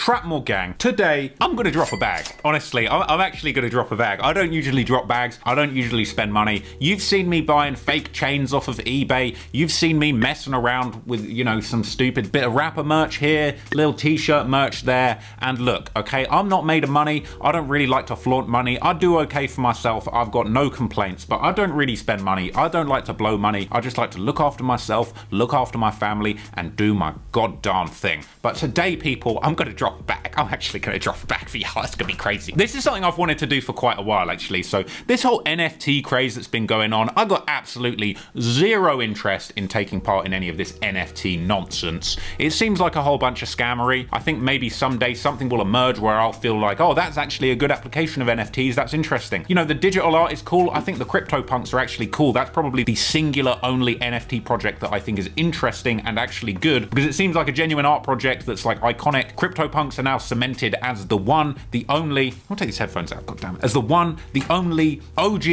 Trapmore gang. Today, I'm gonna drop a bag. Honestly, I'm, I'm actually gonna drop a bag. I don't usually drop bags. I don't usually spend money. You've seen me buying fake chains off of eBay. You've seen me messing around with, you know, some stupid bit of rapper merch here, little t-shirt merch there. And look, okay, I'm not made of money. I don't really like to flaunt money. I do okay for myself. I've got no complaints, but I don't really spend money. I don't like to blow money. I just like to look after myself, look after my family, and do my goddamn thing. But today, people, I'm gonna drop a bag. I'm actually gonna drop back for y'all. It's gonna be crazy. This is something I've wanted to do for quite a while, actually. So this whole NFT craze that's been going on, I've got absolutely zero interest in taking part in any of this NFT nonsense. It seems like a whole bunch of scammery. I think maybe someday something will emerge where I'll feel like, oh, that's actually a good application of NFTs. That's interesting. You know, the digital art is cool. I think the CryptoPunks are actually cool. That's probably the singular only NFT project that I think is interesting and actually good because it seems like a genuine art project that's like iconic. CryptoPunks are now cemented as the one, the only, I'll take these headphones out, god damn it, as the one, the only OG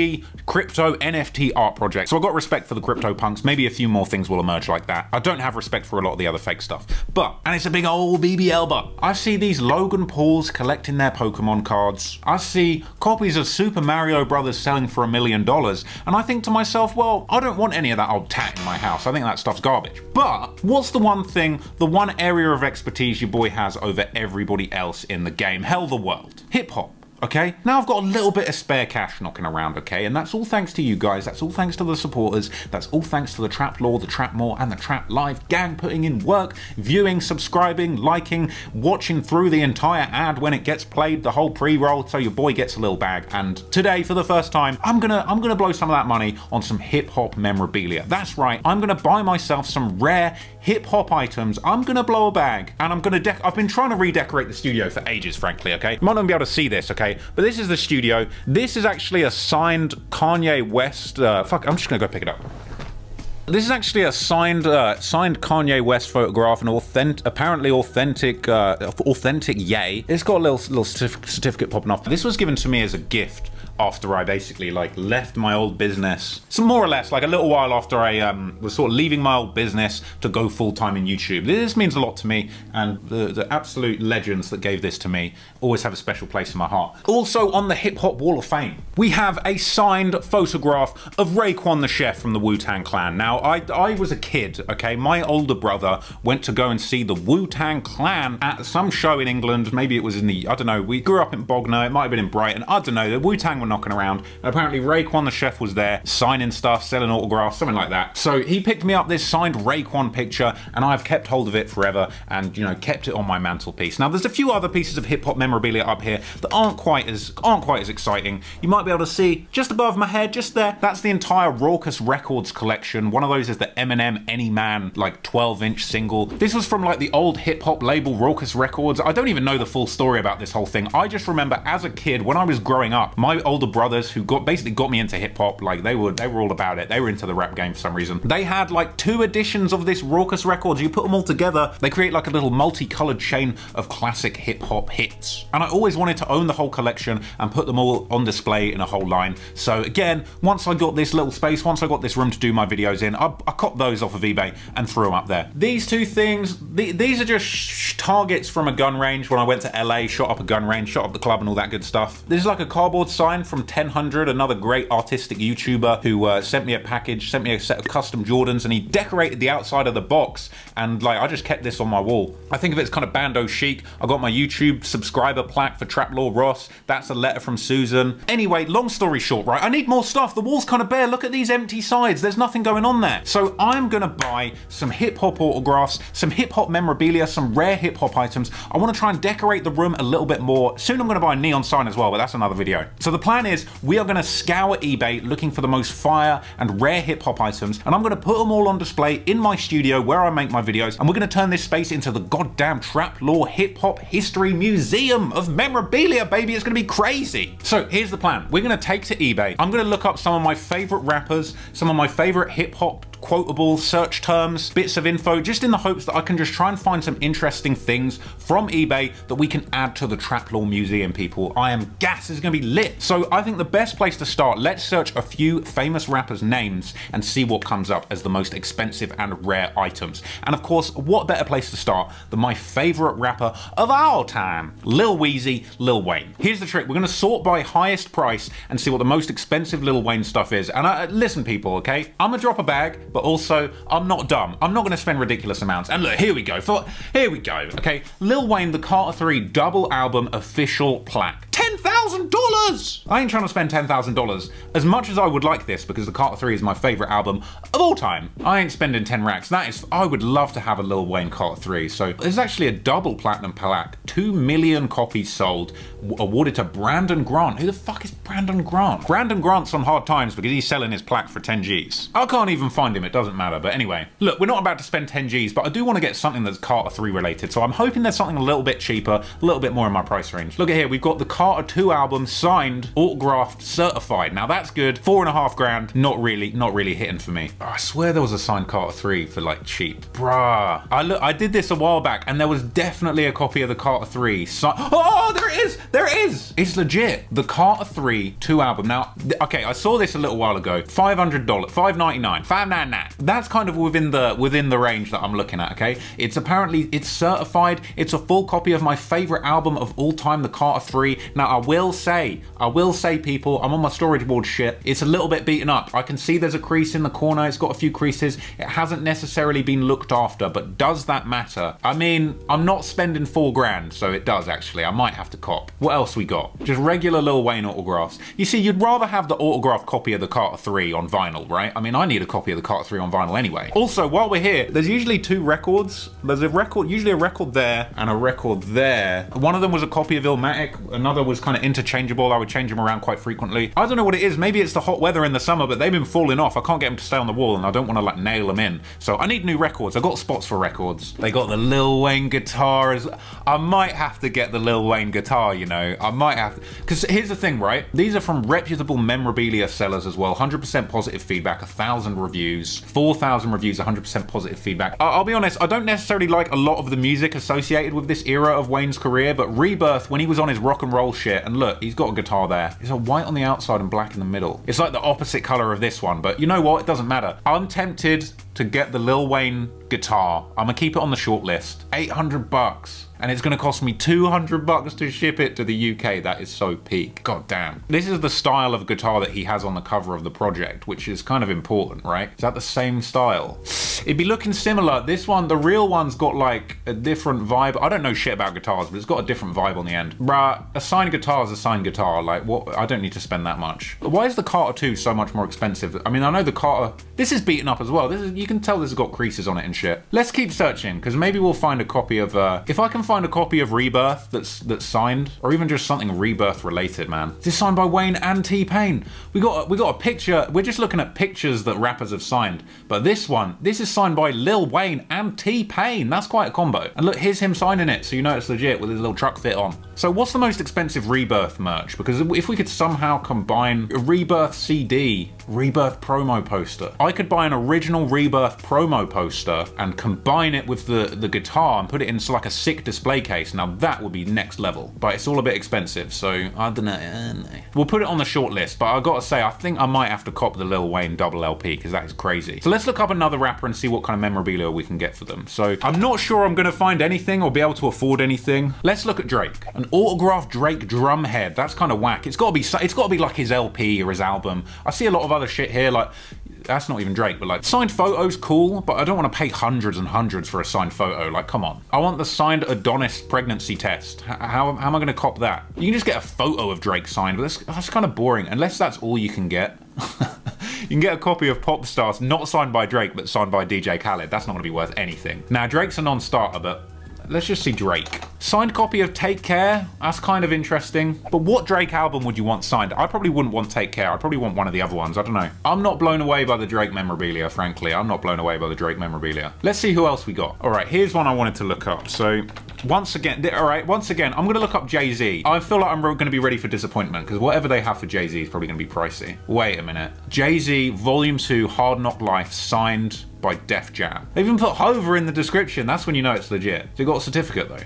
crypto NFT art project. So I've got respect for the crypto punks. Maybe a few more things will emerge like that. I don't have respect for a lot of the other fake stuff. But, and it's a big old BBL but, I see these Logan Pauls collecting their Pokemon cards. I see copies of Super Mario Brothers selling for a million dollars. And I think to myself, well, I don't want any of that old tat in my house. I think that stuff's garbage. But what's the one thing, the one area of expertise your boy has over everybody else in the game? Hell, the world. Hip hop okay? Now I've got a little bit of spare cash knocking around, okay? And that's all thanks to you guys. That's all thanks to the supporters. That's all thanks to the Trap Lore, the Trap More, and the Trap Live gang putting in work, viewing, subscribing, liking, watching through the entire ad when it gets played, the whole pre-roll, so your boy gets a little bag. And today, for the first time, I'm gonna I'm gonna blow some of that money on some hip hop memorabilia. That's right. I'm gonna buy myself some rare hip hop items. I'm gonna blow a bag, and I'm gonna. I've been trying to redecorate the studio for ages, frankly. Okay, might not be able to see this, okay? But this is the studio. This is actually a signed Kanye West. Uh, fuck, I'm just gonna go pick it up. This is actually a signed uh, signed Kanye West photograph, an authentic, apparently authentic, uh, authentic yay. It's got a little little certificate popping off. This was given to me as a gift after I basically like left my old business. So more or less like a little while after I um, was sort of leaving my old business to go full time in YouTube. This means a lot to me and the, the absolute legends that gave this to me always have a special place in my heart. Also on the Hip Hop Wall of Fame, we have a signed photograph of Raekwon the Chef from the Wu-Tang Clan. Now I, I was a kid, okay? My older brother went to go and see the Wu-Tang Clan at some show in England. Maybe it was in the, I don't know, we grew up in Bognor, it might have been in Brighton. I don't know, the Wu-Tang were knocking around. And apparently Raekwon the Chef was there, signing stuff, selling autographs, something like that. So he picked me up this signed Raekwon picture and I've kept hold of it forever and, you know, kept it on my mantelpiece. Now there's a few other pieces of hip hop memorabilia up here that aren't quite as aren't quite as exciting. You might be able to see just above my head, just there. That's the entire Rawkus Records collection. One of those is the Eminem Any Man like 12 inch single. This was from like the old hip hop label Rawkus Records. I don't even know the full story about this whole thing. I just remember as a kid when I was growing up, my older brothers who got basically got me into hip hop, like they were they were all about it. They were into the rap game for some reason. They had like two editions of this Rawkus Records. You put them all together, they create like a little multicolored chain of classic hip hop hits. And I always wanted to own the whole collection and put them all on display in a whole line. So again, once I got this little space, once I got this room to do my videos in, I, I those off of eBay and threw them up there. These two things, the, these are just targets from a gun range when I went to LA, shot up a gun range, shot up the club and all that good stuff. This is like a cardboard sign from 1000, another great artistic YouTuber who uh, sent me a package, sent me a set of custom Jordans and he decorated the outside of the box and like I just kept this on my wall. I think of it as kind of bando chic. I got my YouTube subscriber plaque for Trap Lore Ross. That's a letter from Susan. Anyway, long story short, right? I need more stuff. The wall's kind of bare. Look at these empty sides. There's nothing going on there. So I'm gonna buy some hip hop autographs, some hip hop memorabilia, some rare hip hop items. I wanna try and decorate the room a little bit more. Soon I'm gonna buy a neon sign as well, but that's another video. So the plan is we are gonna scour eBay looking for the most fire and rare hip hop items, and I'm gonna put them all on display in my studio where I make my videos, and we're gonna turn this space into the goddamn Trap Lore Hip Hop History Museum of Memorabilia, baby. It's gonna be crazy. So here's the plan. We're gonna take to eBay. I'm gonna look up some of my favorite rappers, some of my favorite hip hop quotable search terms, bits of info, just in the hopes that I can just try and find some interesting things from eBay that we can add to the Trap Lore Museum, people. I am gas, is gonna be lit. So I think the best place to start, let's search a few famous rappers' names and see what comes up as the most expensive and rare items. And of course, what better place to start than my favorite rapper of all time, Lil Weezy, Lil Wayne. Here's the trick, we're gonna sort by highest price and see what the most expensive Lil Wayne stuff is. And I, listen people, okay? I'm gonna drop a bag, but also I'm not dumb. I'm not gonna spend ridiculous amounts. And look, here we go, for, here we go, okay? Lil Wayne, the Carter 3 double album official plaque. $10,000! I ain't trying to spend $10,000 as much as I would like this because the Carter 3 is my favorite album of all time. I ain't spending 10 racks. That is, I would love to have a Lil Wayne Carter 3. So there's actually a double platinum plaque, 2 million copies sold, awarded to Brandon Grant. Who the fuck is Brandon Grant? Brandon Grant's on hard times because he's selling his plaque for 10 G's. I can't even find him, it doesn't matter. But anyway, look, we're not about to spend 10 G's, but I do want to get something that's Carter 3 related. So I'm hoping there's something a little bit cheaper, a little bit more in my price range. Look at here, we've got the Carter 2 album signed, autographed, certified. Now that's good. Four and a half grand, not really, not really hitting for me. Oh, I swear there was a signed Carter 3 for like cheap. Bruh. I look, I did this a while back and there was definitely a copy of the Carter 3. Si oh, there it is, there it is. It's legit. The Carter 3 2 album. Now, okay, I saw this a little while ago. $500, $5.99, $5.99. That's kind of within the within the range that I'm looking at, okay? It's apparently, it's certified. It's a full copy of my favorite album of all time, the Carter 3. Now, I will say, I will say, people, I'm on my storage board shit. It's a little bit beaten up. I can see there's a crease in the corner. It's got a few creases. It hasn't necessarily been looked after, but does that matter? I mean, I'm not spending four grand, so it does actually. I might have to cop. What else we got? Just regular Lil Wayne autographs. You see, you'd rather have the autographed copy of the Carter 3 on vinyl, right? I mean, I need a copy of the Carter 3 on vinyl anyway. Also, while we're here, there's usually two records. There's a record, usually a record there and a record there. One of them was a copy of Illmatic. Another was kind of interchangeable. I would change them around quite frequently. I don't know what it is. Maybe it's the hot weather in the summer, but they've been falling off. I can't get them to stay on the wall and I don't want to like nail them in. So I need new records. I got spots for records. They got the Lil Wayne guitar as I might have to get the Lil Wayne guitar, you know. I might have. Because here's the thing, right? These are from reputable memorabilia sellers as well. 100% positive feedback, 1,000 reviews, 4,000 reviews, 100% positive feedback. I I'll be honest, I don't necessarily like a lot of the music associated with this era of Wayne's career, but Rebirth, when he was on his rock and roll shit, and look, he's got a guitar there. It's a white on the outside and black in the middle. It's like the opposite color of this one, but you know what? It doesn't matter. I'm tempted to get the Lil Wayne guitar. I'm gonna keep it on the short list. 800 bucks and it's going to cost me 200 bucks to ship it to the UK. That is so peak. God damn. This is the style of guitar that he has on the cover of the project, which is kind of important, right? Is that the same style? It'd be looking similar. This one, the real one's got like a different vibe. I don't know shit about guitars, but it's got a different vibe on the end. Bruh, a signed guitar is a signed guitar. Like, what? I don't need to spend that much. Why is the Carter 2 so much more expensive? I mean, I know the Carter... This is beaten up as well. This is, you can tell this has got creases on it and shit. Let's keep searching, because maybe we'll find a copy of... Uh, if I can find a copy of Rebirth that's that's signed, or even just something Rebirth related, man. This is signed by Wayne and T-Pain. We got we got a picture. We're just looking at pictures that rappers have signed, but this one, this is signed by Lil Wayne and T-Pain. That's quite a combo. And look, here's him signing it, so you know it's legit with his little truck fit on. So what's the most expensive Rebirth merch? Because if we could somehow combine a Rebirth CD, Rebirth promo poster, I could buy an original Rebirth promo poster and combine it with the the guitar and put it into like a sick display case. Now that would be next level, but it's all a bit expensive, so I don't know. We'll put it on the short list, but I gotta say, I think I might have to cop the Lil Wayne double LP because that is crazy. So let's look up another rapper and see what kind of memorabilia we can get for them. So I'm not sure I'm gonna find anything or be able to afford anything. Let's look at Drake. An autographed Drake drum head. That's kind of whack. It's gotta be, it's gotta be like his LP or his album. I see a lot of other shit here, like that's not even Drake, but like signed photos, cool, but I don't want to pay hundreds and hundreds for a signed photo. Like, come on. I want the signed Adonis pregnancy test. How, how, how am I going to cop that? You can just get a photo of Drake signed, but that's, that's kind of boring, unless that's all you can get. you can get a copy of Popstars, not signed by Drake, but signed by DJ Khaled. That's not to be worth anything. Now, Drake's a non-starter, but let's just see Drake. Signed copy of Take Care, that's kind of interesting. But what Drake album would you want signed? I probably wouldn't want Take Care, I'd probably want one of the other ones, I don't know. I'm not blown away by the Drake memorabilia, frankly. I'm not blown away by the Drake memorabilia. Let's see who else we got. All right, here's one I wanted to look up. So Once again, all right, once again, I'm gonna look up Jay-Z. I feel like I'm gonna be ready for disappointment because whatever they have for Jay-Z is probably gonna be pricey. Wait a minute. Jay-Z Volume 2 Hard Knock Life signed by Def Jam. They even put Hova in the description. That's when you know it's legit. They got a certificate though.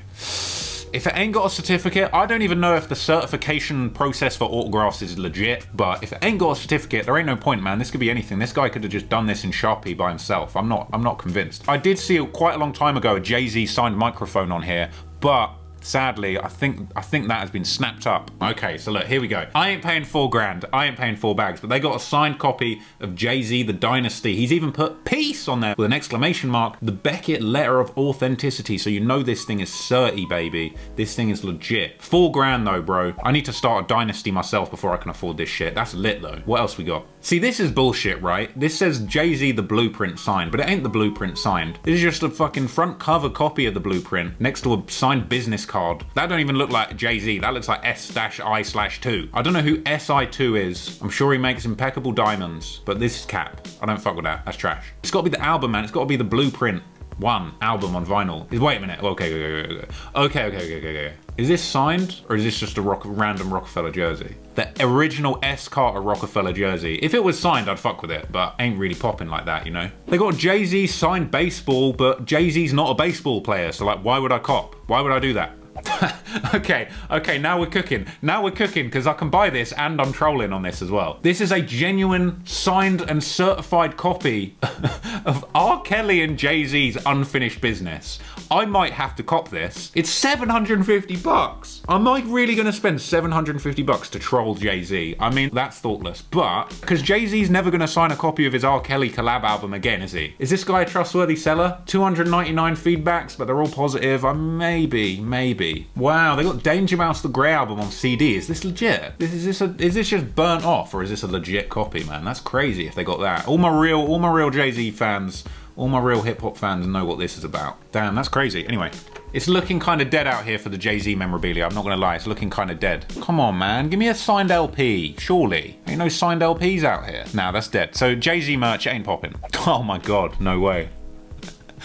If it ain't got a certificate, I don't even know if the certification process for autographs is legit, but if it ain't got a certificate, there ain't no point, man. This could be anything. This guy could have just done this in Sharpie by himself. I'm not I'm not convinced. I did see quite a long time ago a Jay-Z signed microphone on here, but Sadly, I think I think that has been snapped up. Okay, so look, here we go. I ain't paying four grand. I ain't paying four bags, but they got a signed copy of Jay-Z, The Dynasty. He's even put peace on there with an exclamation mark. The Beckett letter of authenticity. So you know this thing is certy, baby. This thing is legit. Four grand though, bro. I need to start a dynasty myself before I can afford this shit. That's lit though. What else we got? See, this is bullshit, right? This says Jay-Z the blueprint signed, but it ain't the blueprint signed. This is just a fucking front cover copy of the blueprint next to a signed business card. That don't even look like Jay-Z. That looks like S-I slash 2. I don't know who SI2 is. I'm sure he makes impeccable diamonds, but this is cap. I don't fuck with that. That's trash. It's got to be the album, man. It's got to be the blueprint one album on vinyl. Wait a minute. Okay, okay, okay, okay, okay, okay, okay. Is this signed or is this just a rock, random Rockefeller jersey? The original S Carter Rockefeller jersey. If it was signed, I'd fuck with it, but ain't really popping like that, you know? They got Jay Z signed baseball, but Jay Z's not a baseball player, so like, why would I cop? Why would I do that? okay, okay, now we're cooking. Now we're cooking because I can buy this and I'm trolling on this as well. This is a genuine signed and certified copy of R. Kelly and Jay-Z's Unfinished Business. I might have to cop this. It's 750 bucks. Am I really gonna spend 750 bucks to troll Jay-Z? I mean, that's thoughtless, but because Jay-Z's never gonna sign a copy of his R. Kelly collab album again, is he? Is this guy a trustworthy seller? 299 feedbacks, but they're all positive. I maybe, maybe. Wow, they got Danger Mouse the Grey album on CD. Is this legit? This is this a, is this just burnt off or is this a legit copy, man? That's crazy if they got that. All my real all my real Jay-Z fans all my real hip hop fans know what this is about. Damn, that's crazy. Anyway, it's looking kind of dead out here for the Jay-Z memorabilia. I'm not gonna lie, it's looking kind of dead. Come on, man, give me a signed LP, surely. Ain't no signed LPs out here. Nah, that's dead. So Jay-Z merch ain't popping. Oh my God, no way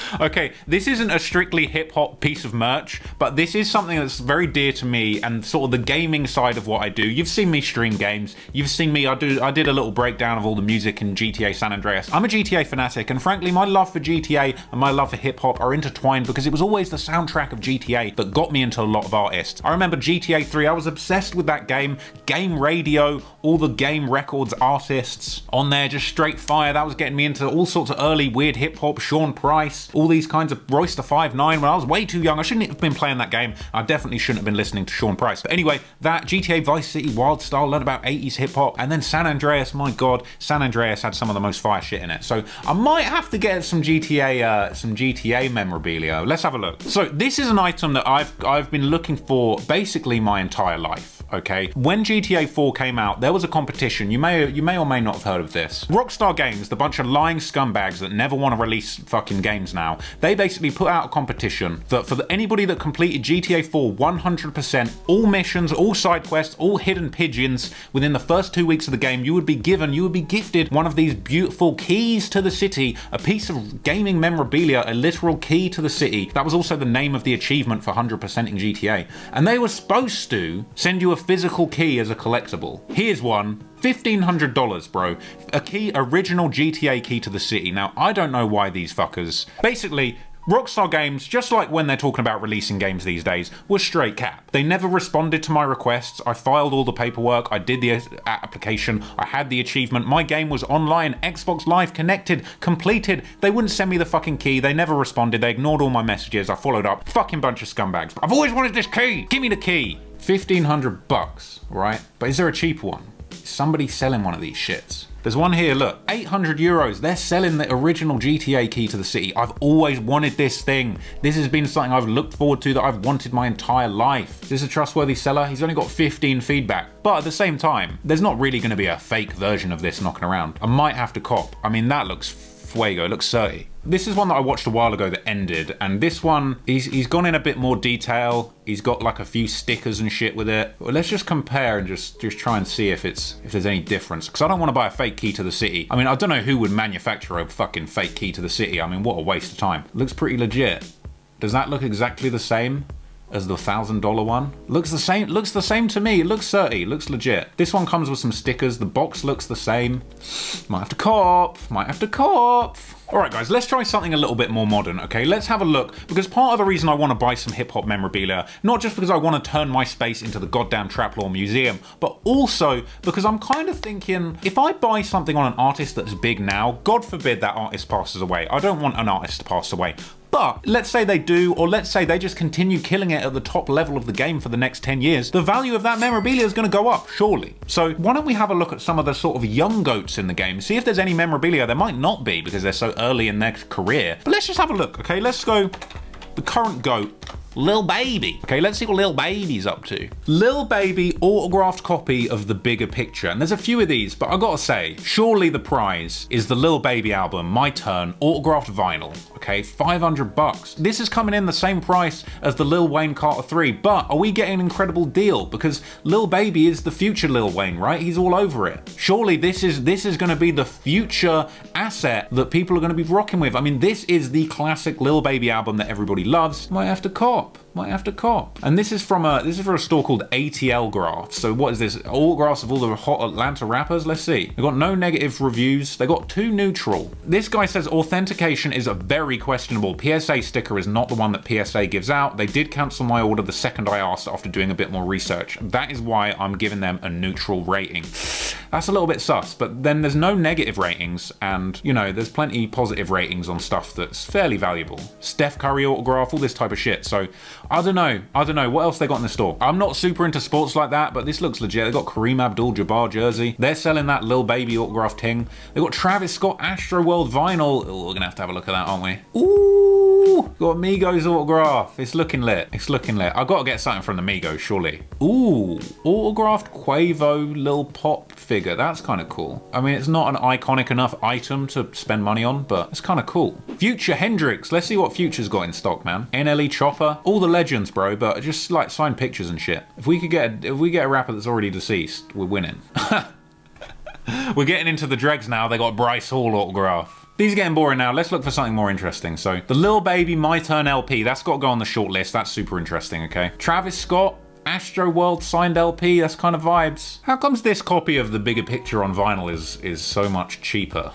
okay, this isn't a strictly hip hop piece of merch, but this is something that's very dear to me and sort of the gaming side of what I do. You've seen me stream games. You've seen me, I do I did a little breakdown of all the music in GTA San Andreas. I'm a GTA fanatic and frankly my love for GTA and my love for hip hop are intertwined because it was always the soundtrack of GTA that got me into a lot of artists. I remember GTA 3, I was obsessed with that game, game radio, all the game records artists on there, just straight fire. That was getting me into all sorts of early weird hip hop, Sean Price, all these kinds of Five Nine when I was way too young. I shouldn't have been playing that game. I definitely shouldn't have been listening to Sean Price. But anyway, that GTA Vice City Wild Style, learned about 80s hip hop, and then San Andreas, my god, San Andreas had some of the most fire shit in it. So I might have to get some GTA, uh, some GTA memorabilia. Let's have a look. So this is an item that I've I've been looking for basically my entire life okay? When GTA 4 came out, there was a competition. You may you may or may not have heard of this. Rockstar Games, the bunch of lying scumbags that never want to release fucking games now, they basically put out a competition that for anybody that completed GTA 4 100%, all missions, all side quests, all hidden pigeons within the first two weeks of the game, you would be given, you would be gifted one of these beautiful keys to the city, a piece of gaming memorabilia, a literal key to the city. That was also the name of the achievement for 100% in GTA. And they were supposed to send you a physical key as a collectible. Here's one, $1,500, bro. A key, original GTA key to the city. Now, I don't know why these fuckers... Basically, Rockstar Games, just like when they're talking about releasing games these days, was straight cap. They never responded to my requests. I filed all the paperwork. I did the uh, application. I had the achievement. My game was online, Xbox Live connected, completed. They wouldn't send me the fucking key. They never responded. They ignored all my messages. I followed up. Fucking bunch of scumbags. I've always wanted this key. Give me the key. 1500 bucks, right? But is there a cheaper one? Is somebody selling one of these shits? There's one here, look, 800 euros. They're selling the original GTA key to the city. I've always wanted this thing. This has been something I've looked forward to that I've wanted my entire life. This is a trustworthy seller? He's only got 15 feedback. But at the same time, there's not really gonna be a fake version of this knocking around. I might have to cop. I mean, that looks fuego, it looks 30. This is one that I watched a while ago that ended, and this one, he's, he's gone in a bit more detail. He's got like a few stickers and shit with it. Well, let's just compare and just, just try and see if it's if there's any difference. Because I don't want to buy a fake key to the city. I mean, I don't know who would manufacture a fucking fake key to the city. I mean, what a waste of time. Looks pretty legit. Does that look exactly the same? As the thousand dollar one. Looks the same, looks the same to me. It looks 30, looks legit. This one comes with some stickers. The box looks the same. Might have to cop, might have to cop. All right, guys, let's try something a little bit more modern, okay? Let's have a look, because part of the reason I want to buy some hip-hop memorabilia, not just because I want to turn my space into the goddamn Traplore Museum, but also because I'm kind of thinking, if I buy something on an artist that's big now, God forbid that artist passes away. I don't want an artist to pass away. But let's say they do, or let's say they just continue killing it at the top level of the game for the next 10 years, the value of that memorabilia is going to go up, surely. So why don't we have a look at some of the sort of young goats in the game, see if there's any memorabilia. There might not be because they're so early in their career. But let's just have a look, okay? Let's go the current GOAT Lil Baby. Okay, let's see what Lil Baby's up to. Lil Baby autographed copy of the bigger picture. And there's a few of these, but I gotta say, surely the prize is the Lil Baby album, My Turn, autographed vinyl. Okay, 500 bucks. This is coming in the same price as the Lil Wayne Carter 3, but are we getting an incredible deal? Because Lil Baby is the future Lil Wayne, right? He's all over it. Surely this is this is gonna be the future asset that people are gonna be rocking with. I mean, this is the classic Lil Baby album that everybody loves. Might have to cop top might have to cop. And this is from a this is for a store called ATL Graphs. So what is this? All graphs of all the hot Atlanta rappers? Let's see. They got no negative reviews. They got two neutral. This guy says authentication is a very questionable. PSA sticker is not the one that PSA gives out. They did cancel my order the second I asked after doing a bit more research. That is why I'm giving them a neutral rating. That's a little bit sus, but then there's no negative ratings and, you know, there's plenty positive ratings on stuff that's fairly valuable. Steph Curry autograph, all this type of shit. So I don't know. I don't know. What else they got in the store? I'm not super into sports like that, but this looks legit. They got Kareem Abdul-Jabbar jersey. They're selling that Lil Baby autograph ting. They got Travis Scott Astro World vinyl. Oh, we're gonna have to have a look at that, aren't we? Ooh, got Migos autograph. It's looking lit. It's looking lit. I've got to get something from the Migos, surely. Ooh, autographed Quavo Lil Pop figure. That's kind of cool. I mean, it's not an iconic enough item to spend money on, but it's kind of cool. Future Hendrix. Let's see what Future's got in stock, man. NLE Choppa. All the legends, bro, but just like signed pictures and shit. If we could get a, if we get a rapper that's already deceased, we're winning. we're getting into the dregs now. They got Bryce Hall autograph. These are getting boring now. Let's look for something more interesting. So the Lil Baby My Turn LP, that's got to go on the short list. That's super interesting, okay? Travis Scott, Astro World signed LP, that's kind of vibes. How comes this copy of the bigger picture on vinyl is, is so much cheaper?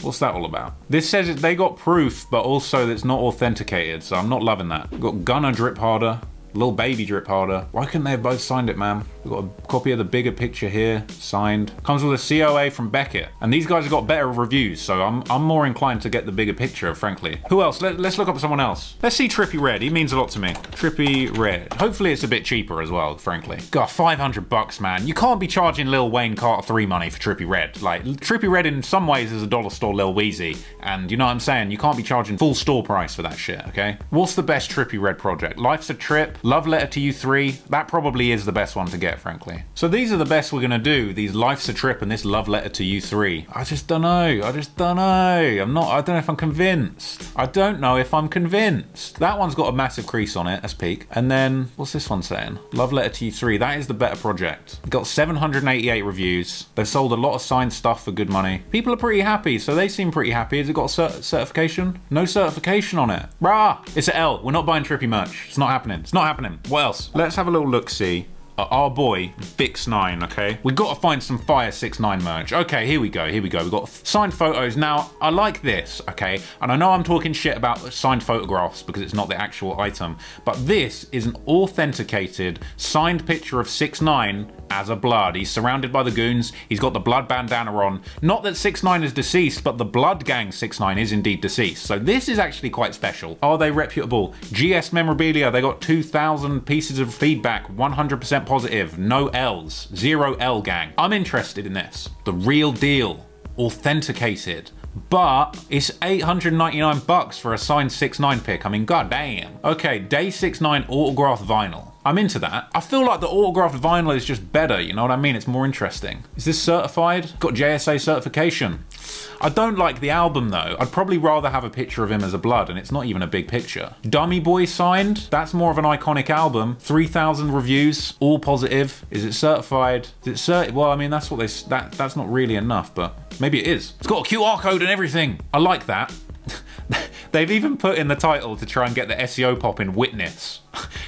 What's that all about? This says they got proof, but also it's not authenticated, so I'm not loving that. Got Gunna Drip Harder, Little Baby Drip Harder. Why couldn't they have both signed it, man? We've got a copy of the bigger picture here, signed. Comes with a COA from Beckett. And these guys have got better reviews, so I'm, I'm more inclined to get the bigger picture, frankly. Who else? Let, us look up someone else. Let's see Trippie Redd. He means a lot to me. Trippie Redd. Hopefully it's a bit cheaper as well, frankly. God, 500 bucks, man. You can't be charging Lil Wayne Carter 3 money for Trippie Redd. Like, Trippie Redd in some ways is a dollar store Lil Weezy. And you know what I'm saying? You can't be charging full store price for that shit, okay? What's the best Trippie Redd project? Life's a Trip, Love Letter to You 3. That probably is the best one to get, frankly. So these are the best we're gonna do. These Life's a Trip and this Love Letter to You 3. I just don't know. I just don't know. I'm not, I don't know if I'm convinced. I don't know if I'm convinced. That one's got a massive crease on it, as peak. And then, what's this one saying? Love Letter to You 3. That is the better project. Got 788 reviews. They've sold a lot of signed stuff for good money. People are pretty happy, so they seem pretty happy. Has it got cert certification? No certification on it. Rah! It's an L. We're not buying trippy merch. It's not happening. It's not happening. What else? Let's have a little look-see Uh, our boy Bix9, okay? We got to find some Fire 69 merch. Okay, here we go, here we go. We got signed photos. Now, I like this, okay? And I know I'm talking shit about signed photographs because it's not the actual item, but this is an authenticated signed picture of 6 9 as a blood. He's surrounded by the goons. He's got the blood bandana on. Not that 6 9 is deceased, but the blood gang 6 9 is indeed deceased. So this is actually quite special. Are they reputable? GS Memorabilia, they got 2,000 pieces of feedback, 100% positive, no L's, zero L gang. I'm interested in this. The real deal, authenticated, but it's 899 bucks for a signed 6-9 pick. I mean, goddamn. Okay, day 6-9 autograph vinyl. I'm into that. I feel like the autographed vinyl is just better, you know what I mean? It's more interesting. Is this certified? Got JSA certification. I don't like the album though. I'd probably rather have a picture of him as a blood and it's not even a big picture. Dummy Boy signed, that's more of an iconic album. 3,000 reviews, all positive. Is it certified? Is it cert? Well, I mean, that's what they, that, that's not really enough, but maybe it is. It's got a QR code and everything. I like that. They've even put in the title to try and get the SEO pop in Witness.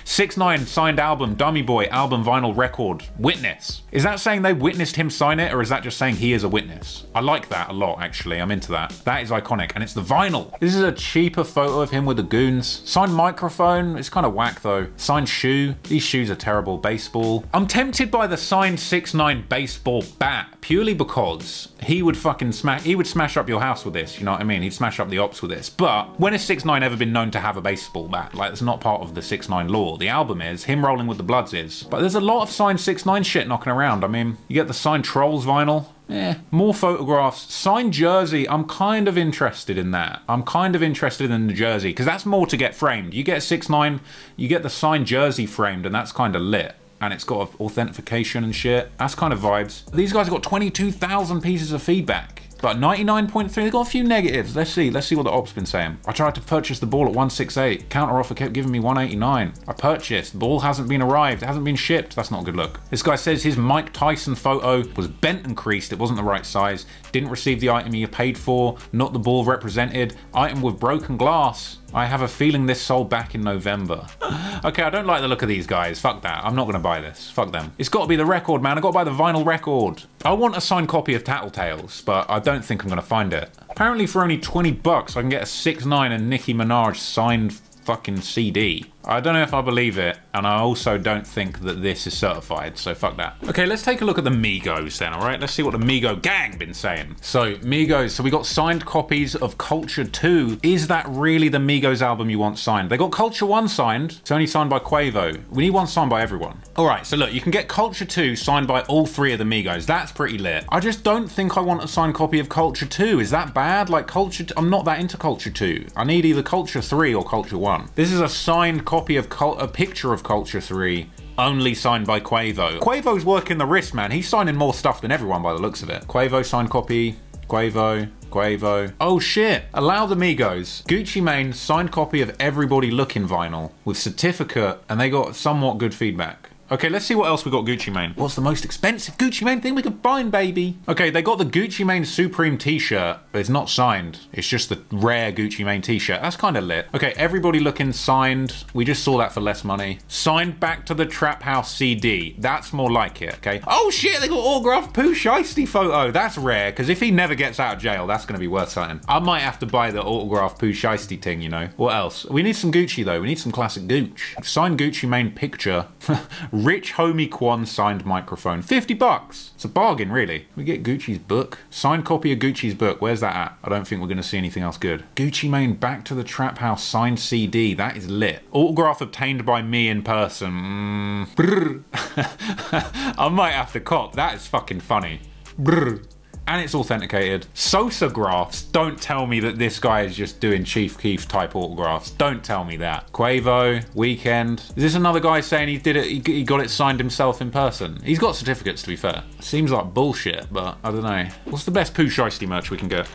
6 9 signed album, Dummy Boy, album, vinyl, record, Witness. Is that saying they witnessed him sign it, or is that just saying he is a witness? I like that a lot, actually. I'm into that. That is iconic, and it's the vinyl. This is a cheaper photo of him with the goons. Signed microphone, it's kind of whack though. Signed shoe, these shoes are terrible. Baseball. I'm tempted by the signed 6 9 baseball bat, purely because he would fucking smash, he would smash up your house with this, you know what I mean? He'd smash up the ops with this. But when has 6 9 ever been known to have a baseball bat? Like, it's not part of the 6 9 law. The album is, him rolling with the Bloods is. But there's a lot of signed 6 9 shit knocking around. I mean, you get the signed Trolls vinyl. Eh, more photographs. Signed jersey, I'm kind of interested in that. I'm kind of interested in the jersey, because that's more to get framed. You get 6 9 you get the signed jersey framed, and that's kind of lit and it's got authentication and shit. That's kind of vibes. These guys have got 22,000 pieces of feedback. But 99.3, they've got a few negatives. Let's see. Let's see what the op's been saying. I tried to purchase the ball at 168. Counter offer kept giving me 189. I purchased. Ball hasn't been arrived. It hasn't been shipped. That's not a good look. This guy says his Mike Tyson photo was bent and creased. It wasn't the right size. Didn't receive the item he paid for. Not the ball represented. Item with broken glass. I have a feeling this sold back in November. okay, I don't like the look of these guys. Fuck that. I'm not going to buy this. Fuck them. It's got to be the record, man. i got to buy the vinyl record. I want a signed copy of Tattletales, but I don't think I'm going to find it. Apparently for only 20 bucks, I can get a 6.9 and Nicki Minaj signed fucking CD. I don't know if I believe it, and I also don't think that this is certified, so fuck that. Okay, let's take a look at the Migos then, alright? Let's see what the Migo gang been saying. So, Migos, so we got signed copies of Culture 2. Is that really the Migos album you want signed? They got Culture 1 signed, it's only signed by Quavo. We need one signed by everyone. Alright, so look, you can get Culture 2 signed by all three of the Migos. That's pretty lit. I just don't think I want a signed copy of Culture 2. Is that bad? Like, Culture, I'm not that into Culture 2. I need either Culture 3 or Culture 1. This is a signed copy of Cul a picture of Culture 3 only signed by Quavo. Quavo's working the wrist, man. He's signing more stuff than everyone by the looks of it. Quavo signed copy, Quavo, Quavo. Oh shit, allow the Migos. Gucci Mane signed copy of Everybody Looking vinyl with certificate and they got somewhat good feedback. Okay, let's see what else we got Gucci Mane. What's the most expensive Gucci Mane thing we could find, baby? Okay, they got the Gucci Mane Supreme t-shirt, but it's not signed. It's just the rare Gucci Mane t-shirt. That's kind of lit. Okay, everybody looking signed. We just saw that for less money. Signed back to the Trap House CD. That's more like it, okay? Oh shit, they got autographed Pooh Shiesty photo. That's rare, because if he never gets out of jail, that's going to be worth something. I might have to buy the autographed Pooh Shiesty thing, you know? What else? We need some Gucci, though. We need some classic Gooch. Signed Gucci Mane picture. Rich Homie Quan signed microphone. 50 bucks. It's a bargain, really. We get Gucci's book. Signed copy of Gucci's book. Where's that at? I don't think we're going to see anything else good. Gucci Mane Back to the Trap House signed CD. That is lit. Autograph obtained by me in person. Mm. I might have to cop. That is fucking funny. Brr and it's authenticated. Sosa graphs, don't tell me that this guy is just doing Chief Keef type autographs. Don't tell me that. Quavo, Weeknd. Is this another guy saying he did it, he got it signed himself in person? He's got certificates to be fair. Seems like bullshit, but I don't know. What's the best Pooh Shiesty merch we can get?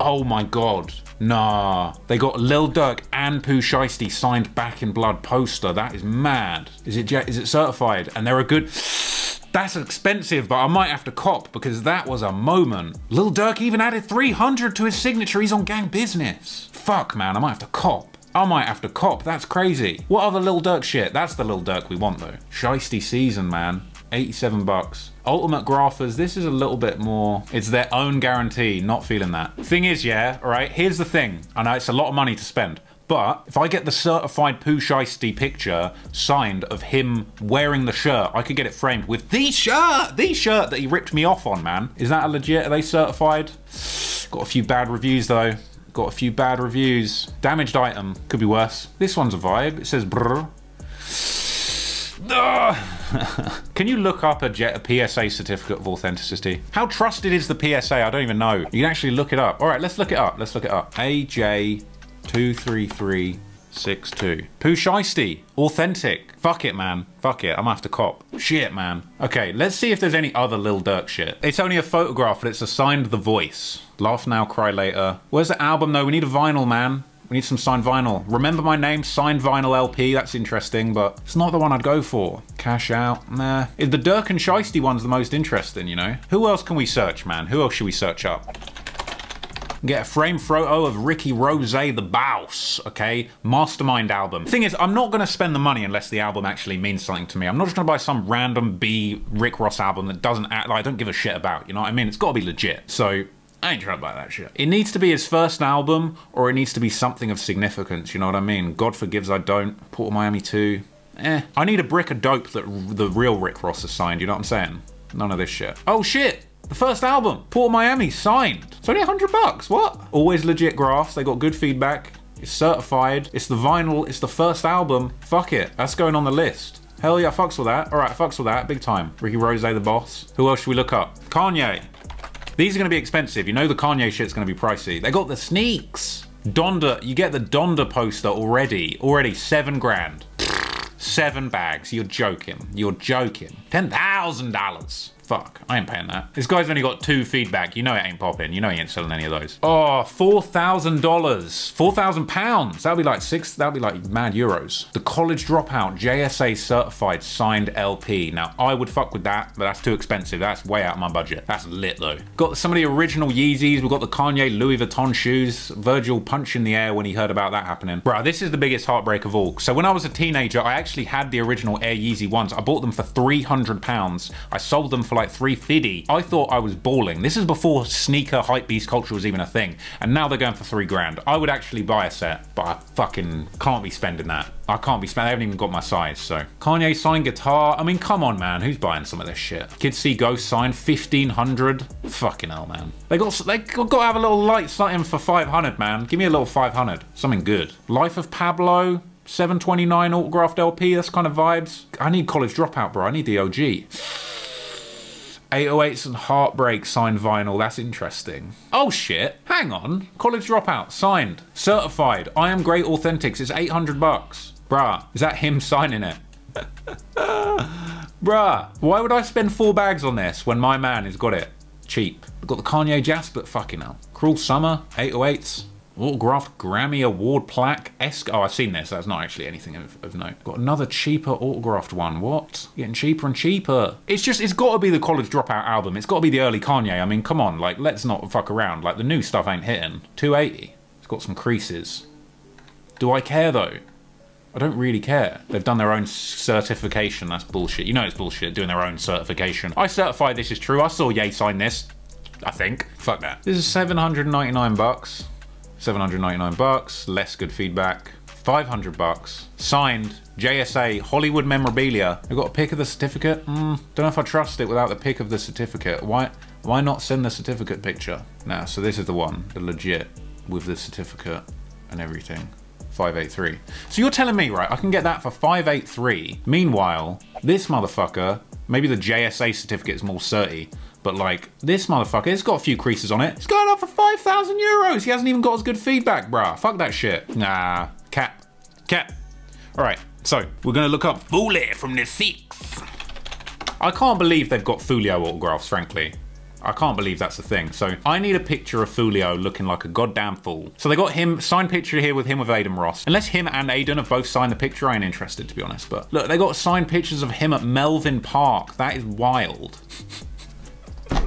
Oh my god. Nah. They got Lil Durk and Pooh Shiesty signed back in blood poster. That is mad. Is it is it certified? And they're a good that's expensive, but I might have to cop because that was a moment. Lil Durk even added 300 to his signature. He's on gang business. Fuck, man, I might have to cop. I might have to cop. That's crazy. What other Lil Durk shit? That's the Lil Durk we want, though. Shiesty season, man. 87 bucks. Ultimate Graphers, this is a little bit more, it's their own guarantee, not feeling that. Thing is, yeah, all right, here's the thing. I know it's a lot of money to spend. But if I get the certified Pooh Shiesty picture signed of him wearing the shirt, I could get it framed with the shirt, the shirt that he ripped me off on, man. Is that a legit? Are they certified? Got a few bad reviews though. Got a few bad reviews. Damaged item. Could be worse. This one's a vibe. It says brr. Can you look up a, a, PSA certificate of authenticity? How trusted is the PSA? I don't even know. You can actually look it up. All right, let's look it up. Let's look it up. AJ 23362. Pooh Shiesty, authentic. Fuck it, man. Fuck it, I'm to cop. Shit, man. Okay, let's see if there's any other Lil Durk shit. It's only a photograph, but it's assigned The Voice. Laugh now, cry later. Where's the album though? We need a vinyl, man. We need some signed vinyl. Remember my name, signed vinyl LP. That's interesting, but it's not the one I'd go for. Cash out, nah. The Durk and Shiesty one's the most interesting, you know? Who else can we search, man? Who else should we search up? Get a frame photo of Ricky Rose, the Bouse, okay? Mastermind album. Thing is, I'm not gonna spend the money unless the album actually means something to me. I'm not just gonna buy some random B Rick Ross album that doesn't act like I don't give a shit about, you know what I mean? It's gotta be legit. So I ain't trying to buy that shit. It needs to be his first album, or it needs to be something of significance, you know what I mean? God Forgives I Don't, Port of Miami 2, eh. I need a brick of dope that the real Rick Ross has signed, you know what I'm saying? None of this shit. Oh shit! The first album, Port Miami, signed. It's only 100 bucks, what? Always legit graphs, they got good feedback. It's certified, it's the vinyl, it's the first album. Fuck it, that's going on the list. Hell yeah, fucks with that. All right, fucks with that, big time. Ricky Rose, the boss. Who else should we look up? Kanye. These are gonna be expensive. You know the Kanye shit's gonna be pricey. They got the sneaks. Donda, you get the Donda poster already. Already seven grand. Seven bags. You're joking. You're joking. Ten thousand dollars. Fuck, I ain't paying that. This guy's only got two feedback. You know it ain't popping. You know he ain't selling any of those. Oh, $4,000. £4,000. That'll be like six, that'll be like mad euros. The College Dropout JSA certified signed LP. Now, I would fuck with that, but that's too expensive. That's way out of my budget. That's lit though. Got some of the original Yeezys. We've got the Kanye Louis Vuitton shoes. Virgil punch in the air when he heard about that happening. Bruh, this is the biggest heartbreak of all. So when I was a teenager, I actually had the original Air Yeezy ones. I bought them for 300 pounds. I sold them for like 350. I thought I was balling. This is before sneaker hype beast culture was even a thing. And now they're going for three grand. I would actually buy a set, but I fucking can't be spending that. I can't be spending, I haven't even got my size, so. Kanye signed guitar. I mean, come on, man. Who's buying some of this shit? Kids See Ghost signed 1500. Fucking hell, man. They got, they got to have a little light something for 500, man. Give me a little 500. Something good. Life of Pablo. 729 autographed LP, that's kind of vibes. I need College Dropout, bro. I need the OG. 808s and Heartbreak signed vinyl. That's interesting. Oh shit. Hang on. College Dropout signed. Certified. I am great authentics. It's 800 bucks. Bruh. Is that him signing it? Bruh. Why would I spend four bags on this when my man has got it? Cheap. We've got the Kanye Jasper. Fucking hell. Cruel Summer. 808s. Autographed Grammy Award plaque. Esque. Oh, I've seen this. That's not actually anything of, of note. Got another cheaper autographed one. What? Getting cheaper and cheaper. It's just, it's got to be the College Dropout album. It's got to be the early Kanye. I mean, come on. Like, let's not fuck around. Like, the new stuff ain't hitting. 280. It's got some creases. Do I care though? I don't really care. They've done their own certification. That's bullshit. You know it's bullshit doing their own certification. I certify this is true. I saw Ye sign this. I think. Fuck that. This is 799 bucks. 799 bucks, less good feedback. 500 bucks. Signed, JSA, Hollywood Memorabilia. I got a pic of the certificate. Mm, don't know if I trust it without the pic of the certificate. Why, why not send the certificate picture? Now, so this is the one, the legit, with the certificate and everything. 583. So you're telling me, right, I can get that for 583. Meanwhile, this motherfucker, maybe the JSA certificate is more certy, but like, this motherfucker, it's got a few creases on it. It's going up for 5,000 euros. He hasn't even got as good feedback, bruh. Fuck that shit. Nah, cap, cap. All right, so we're gonna look up Foolio from the Six. I can't believe they've got Foolio autographs, frankly. I can't believe that's a thing. So I need a picture of Foolio looking like a goddamn fool. So they got him, signed picture here with him with Adin Ross. Unless him and Adin have both signed the picture, I ain't interested to be honest. But look, they got signed pictures of him at Melvin Park. That is wild.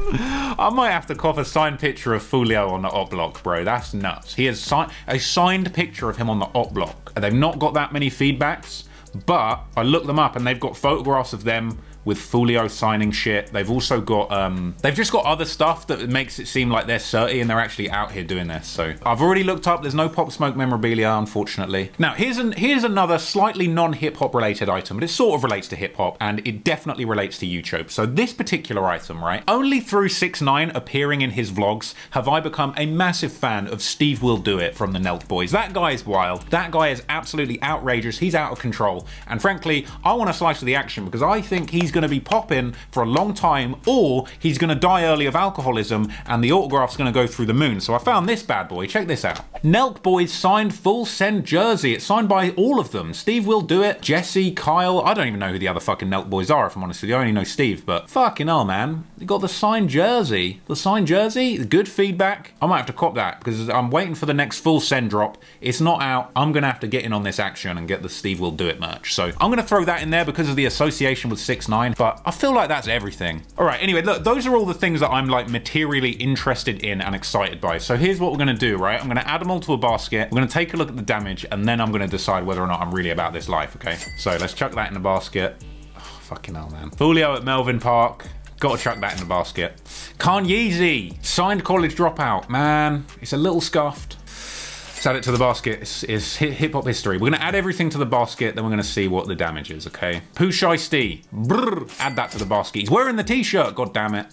I might have to cop a signed picture of Foolio on the op block, bro. That's nuts. He has signed a signed picture of him on the op block. They've not got that many feedbacks, but I looked them up and they've got photographs of them with Foolio signing shit. They've also got, um, they've just got other stuff that makes it seem like they're certy and they're actually out here doing this. So I've already looked up, there's no Pop Smoke memorabilia, unfortunately. Now, here's, an, here's another slightly non-hip hop related item, but it sort of relates to hip hop and it definitely relates to YouTube. So this particular item, right, only through 6 9 appearing in his vlogs have I become a massive fan of Steve Will Do It from the Nelk Boys. That guy is wild. That guy is absolutely outrageous. He's out of control. And frankly, I want a slice of the action because I think he's going to be popping for a long time or he's going to die early of alcoholism and the autograph's going to go through the moon. So I found this bad boy. Check this out. Nelk Boys signed full send jersey. It's signed by all of them. Steve will do it. Jesse, Kyle. I don't even know who the other fucking Nelk Boys are, if I'm honest with you. I only know Steve, but fucking hell, man. You got the signed jersey. The signed jersey, good feedback. I might have to cop that because I'm waiting for the next full send drop. It's not out. I'm going to have to get in on this action and get the Steve will do it merch. So I'm going to throw that in there because of the association with 6 9 sign, but I feel like that's everything. All right, anyway, look, those are all the things that I'm like materially interested in and excited by. So here's what we're gonna do, right? I'm gonna add them all to a basket. We're gonna take a look at the damage and then I'm gonna decide whether or not I'm really about this life, okay? So let's chuck that in the basket. Oh, fucking hell, man. Foolio at Melvin Park. Gotta chuck that in the basket. Kanye signed college dropout. Man, it's a little scuffed. Let's add it to the basket. It's, it's hip hop history. We're gonna add everything to the basket, then we're gonna see what the damage is, okay? Pooh Shiesty. Add that to the basket. He's wearing the t-shirt, god damn it.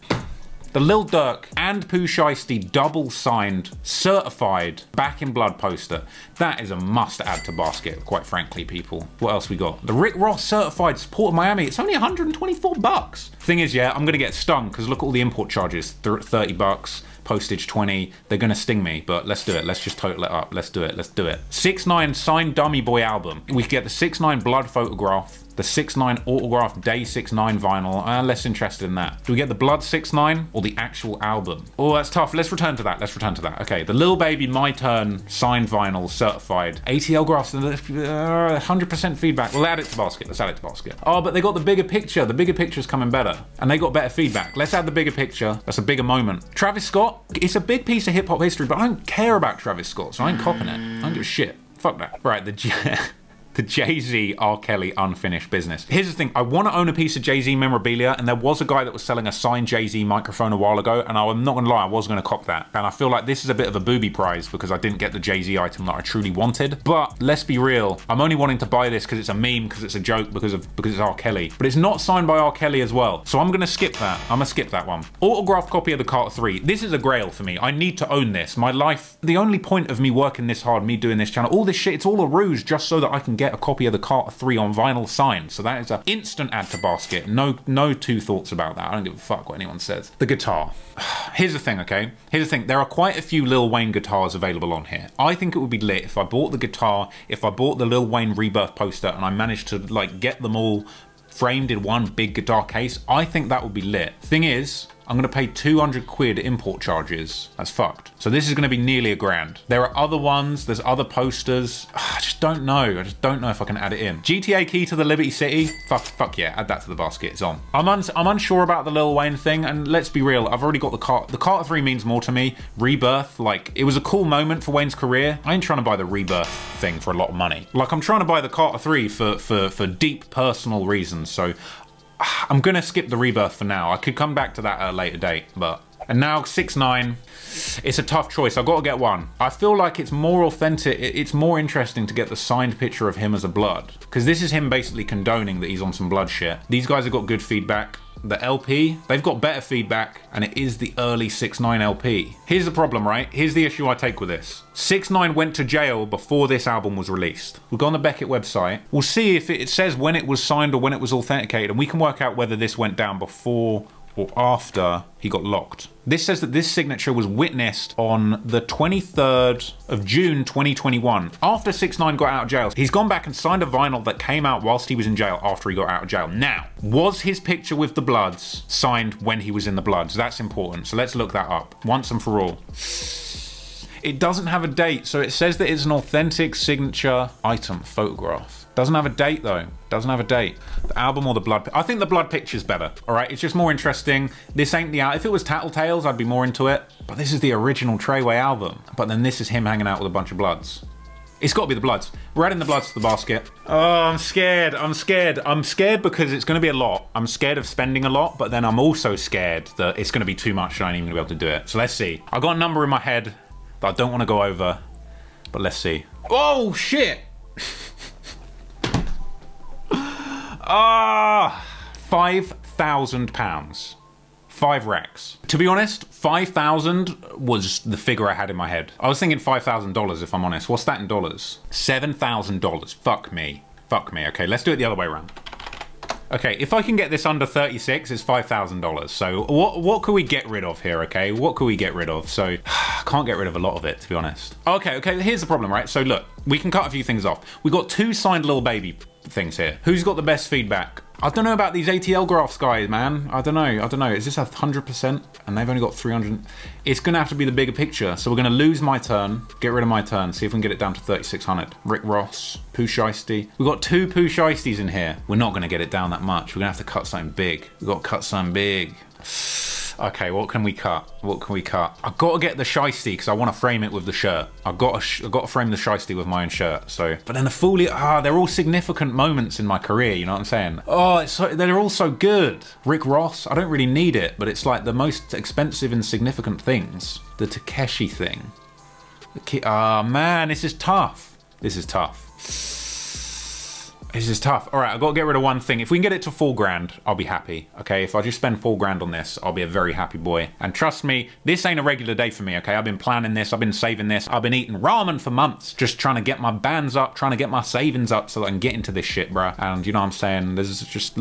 The Lil Durk and Pooh Shiesty double signed, certified, back in blood poster. That is a must add to basket, quite frankly, people. What else we got? The Rick Ross certified support of Miami. It's only 124 bucks. Thing is, yeah, I'm gonna get stung because look at all the import charges. 30 bucks postage 20. They're gonna sting me, but let's do it. Let's just total it up. Let's do it. Let's do it. 6 9 signed Dummy Boy album. We get the 6 9 blood photograph the 6.9 autograph Day 6.9 vinyl. I'm less interested in that. Do we get the Blood 6.9 or the actual album? Oh, that's tough. Let's return to that. Let's return to that. Okay, the Lil Baby My Turn signed vinyl, certified. ATL graphs, 100% uh, feedback. We'll add it to basket. Let's add it to basket. Oh, but they got the bigger picture. The bigger picture is coming better. And they got better feedback. Let's add the bigger picture. That's a bigger moment. Travis Scott, it's a big piece of hip hop history, but I don't care about Travis Scott, so I ain't copping it. I don't give a shit. Fuck that. Right, the the Jay Z R. Kelly unfinished business. Here's the thing I want to own a piece of Jay Z memorabilia, and there was a guy that was selling a signed Jay Z microphone a while ago, and I'm not gonna lie, I was gonna cop that. And I feel like this is a bit of a booby prize because I didn't get the Jay Z item that I truly wanted. But let's be real, I'm only wanting to buy this because it's a meme, because it's a joke, because of because it's R. Kelly. But it's not signed by R. Kelly as well. So I'm gonna skip that. I'm gonna skip that one. Autographed copy of the Carter 3. This is a grail for me. I need to own this. My life, the only point of me working this hard, me doing this channel, all this shit, it's all a ruse just so that I can get a copy of the Carter 3 on vinyl signed. So that is an instant add to basket. No, no two thoughts about that. I don't give a fuck what anyone says. The guitar. Here's the thing, okay? Here's the thing. There are quite a few Lil Wayne guitars available on here. I think it would be lit if I bought the guitar, if I bought the Lil Wayne Rebirth poster and I managed to like get them all framed in one big guitar case. I think that would be lit. Thing is, I'm gonna pay 200 quid import charges. That's fucked. So this is gonna be nearly a grand. There are other ones, there's other posters. I just don't know. I just don't know if I can add it in. GTA key to the Liberty City. Fuck, fuck yeah, add that to the basket, it's on. I'm, un I'm unsure about the Lil Wayne thing, and let's be real, I've already got the Carter. The Carter 3 means more to me. Rebirth, like, it was a cool moment for Wayne's career. I ain't trying to buy the Rebirth thing for a lot of money. Like, I'm trying to buy the Carter 3 for, for, for deep personal reasons, so I'm gonna skip the rebirth for now. I could come back to that at a later date, but. And now six nine, it's a tough choice. I've got to get one. I feel like it's more authentic. It's more interesting to get the signed picture of him as a blood because this is him basically condoning that he's on some blood shit. These guys have got good feedback the LP, they've got better feedback and it is the early 6 9 LP. Here's the problem, right? Here's the issue I take with this. 6 9 went to jail before this album was released. We'll go on the Beckett website. We'll see if it says when it was signed or when it was authenticated and we can work out whether this went down before or after he got locked. This says that this signature was witnessed on the 23rd of June 2021, after 6 9 got out of jail. He's gone back and signed a vinyl that came out whilst he was in jail after he got out of jail. Now, was his picture with the Bloods signed when he was in the Bloods? That's important. So let's look that up once and for all. It doesn't have a date, so it says that it's an authentic signature item photograph. Doesn't have a date though. Doesn't have a date. The album or the blood. I think the blood picture's better. All right, it's just more interesting. This ain't the. If it was Tattletales, I'd be more into it. But this is the original Treyway album. But then this is him hanging out with a bunch of bloods. It's got to be the bloods. We're adding the bloods to the basket. Oh, I'm scared. I'm scared. I'm scared because it's going to be a lot. I'm scared of spending a lot, but then I'm also scared that it's going to be too much and I ain't even going to be able to do it. So let's see. I've got a number in my head that I don't want to go over, but let's see. Oh, shit. Ah, five thousand pounds. Five racks. To be honest, 5,000 was the figure I had in my head. I was thinking $5,000 if I'm honest. What's that in dollars? $7,000. Fuck me. Fuck me. Okay, let's do it the other way around. Okay, if I can get this under 36, it's $5,000. So what what can we get rid of here, okay? What can we get rid of? So I can't get rid of a lot of it, to be honest. Okay, okay, here's the problem, right? So look, we can cut a few things off. We got two signed Lil Baby things here. Who's got the best feedback? I don't know about these ATL graphs, guys, man. I don't know. I don't know. Is this a 100%? And they've only got 300. It's going to have to be the bigger picture. So we're going to lose my turn, get rid of my turn, see if we can get it down to 3,600. Rick Ross, Pooh Shiesty. We've got two Pooh Shiesties in here. We're not going to get it down that much. We're going to have to cut something big. We've got to cut something big. Okay, what can we cut? What can we cut? I've got to get the shiesty because I want to frame it with the shirt. I've got to, I've got to frame the shiesty with my own shirt. So, but then the Foolio, ah, they're all significant moments in my career. You know what I'm saying? Oh, it's so, they're all so good. Rick Ross, I don't really need it, but it's like the most expensive and significant things. The Tekashi thing. Ah, man, this is tough. This is tough. This is tough. All right, I've got to get rid of one thing. If we can get it to four grand, I'll be happy, okay? If I just spend four grand on this, I'll be a very happy boy. And trust me, this ain't a regular day for me, okay? I've been planning this, I've been saving this, I've been eating ramen for months, just trying to get my bands up, trying to get my savings up so that I can get into this shit, bruh. And you know what I'm saying? There's just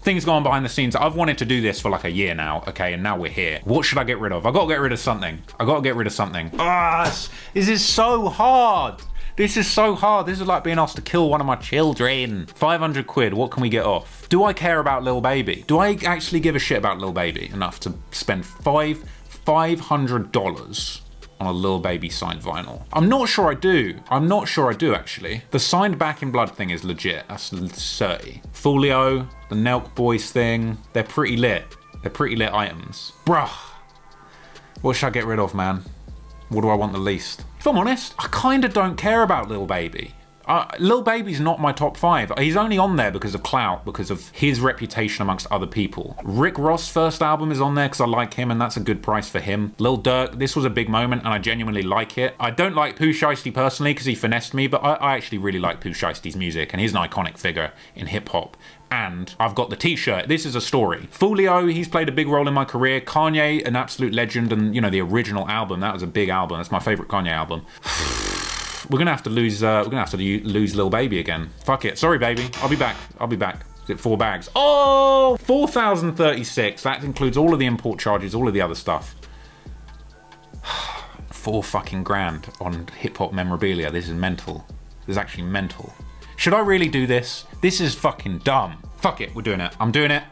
things going behind the scenes. I've wanted to do this for like a year now, okay? And now we're here. What should I get rid of? I gotta get rid of something. I gotta get rid of something. Ah, this is so hard. This is so hard. This is like being asked to kill one of my children. 500 quid, what can we get off? Do I care about Lil Baby? Do I actually give a shit about Lil Baby enough to spend five, $500 on a Lil Baby signed vinyl? I'm not sure I do. I'm not sure I do actually. The signed Back in Blood thing is legit, that's 30. Foolio, the Nelk Boys thing, they're pretty lit. They're pretty lit items. Bruh, what should I get rid of, man? What do I want the least? If I'm honest, I kind of don't care about Lil Baby. Uh, Lil Baby's not my top five. He's only on there because of clout, because of his reputation amongst other people. Rick Ross' first album is on there because I like him and that's a good price for him. Lil Durk, this was a big moment and I genuinely like it. I don't like Pooh Shiesty personally because he finessed me, but I, I actually really like Pooh Shiesty's music and he's an iconic figure in hip hop and I've got the t-shirt. This is a story. Foolio, he's played a big role in my career. Kanye, an absolute legend, and you know, the original album, that was a big album. That's my favorite Kanye album. we're gonna have to lose, uh, we're gonna have to lose Lil Baby again. Fuck it. Sorry, baby. I'll be back. I'll be back. Four bags? Oh, 4,036. That includes all of the import charges, all of the other stuff. Four fucking grand on hip hop memorabilia. This is mental. This is actually mental. Should I really do this? This is fucking dumb. Fuck it, we're doing it. I'm doing it.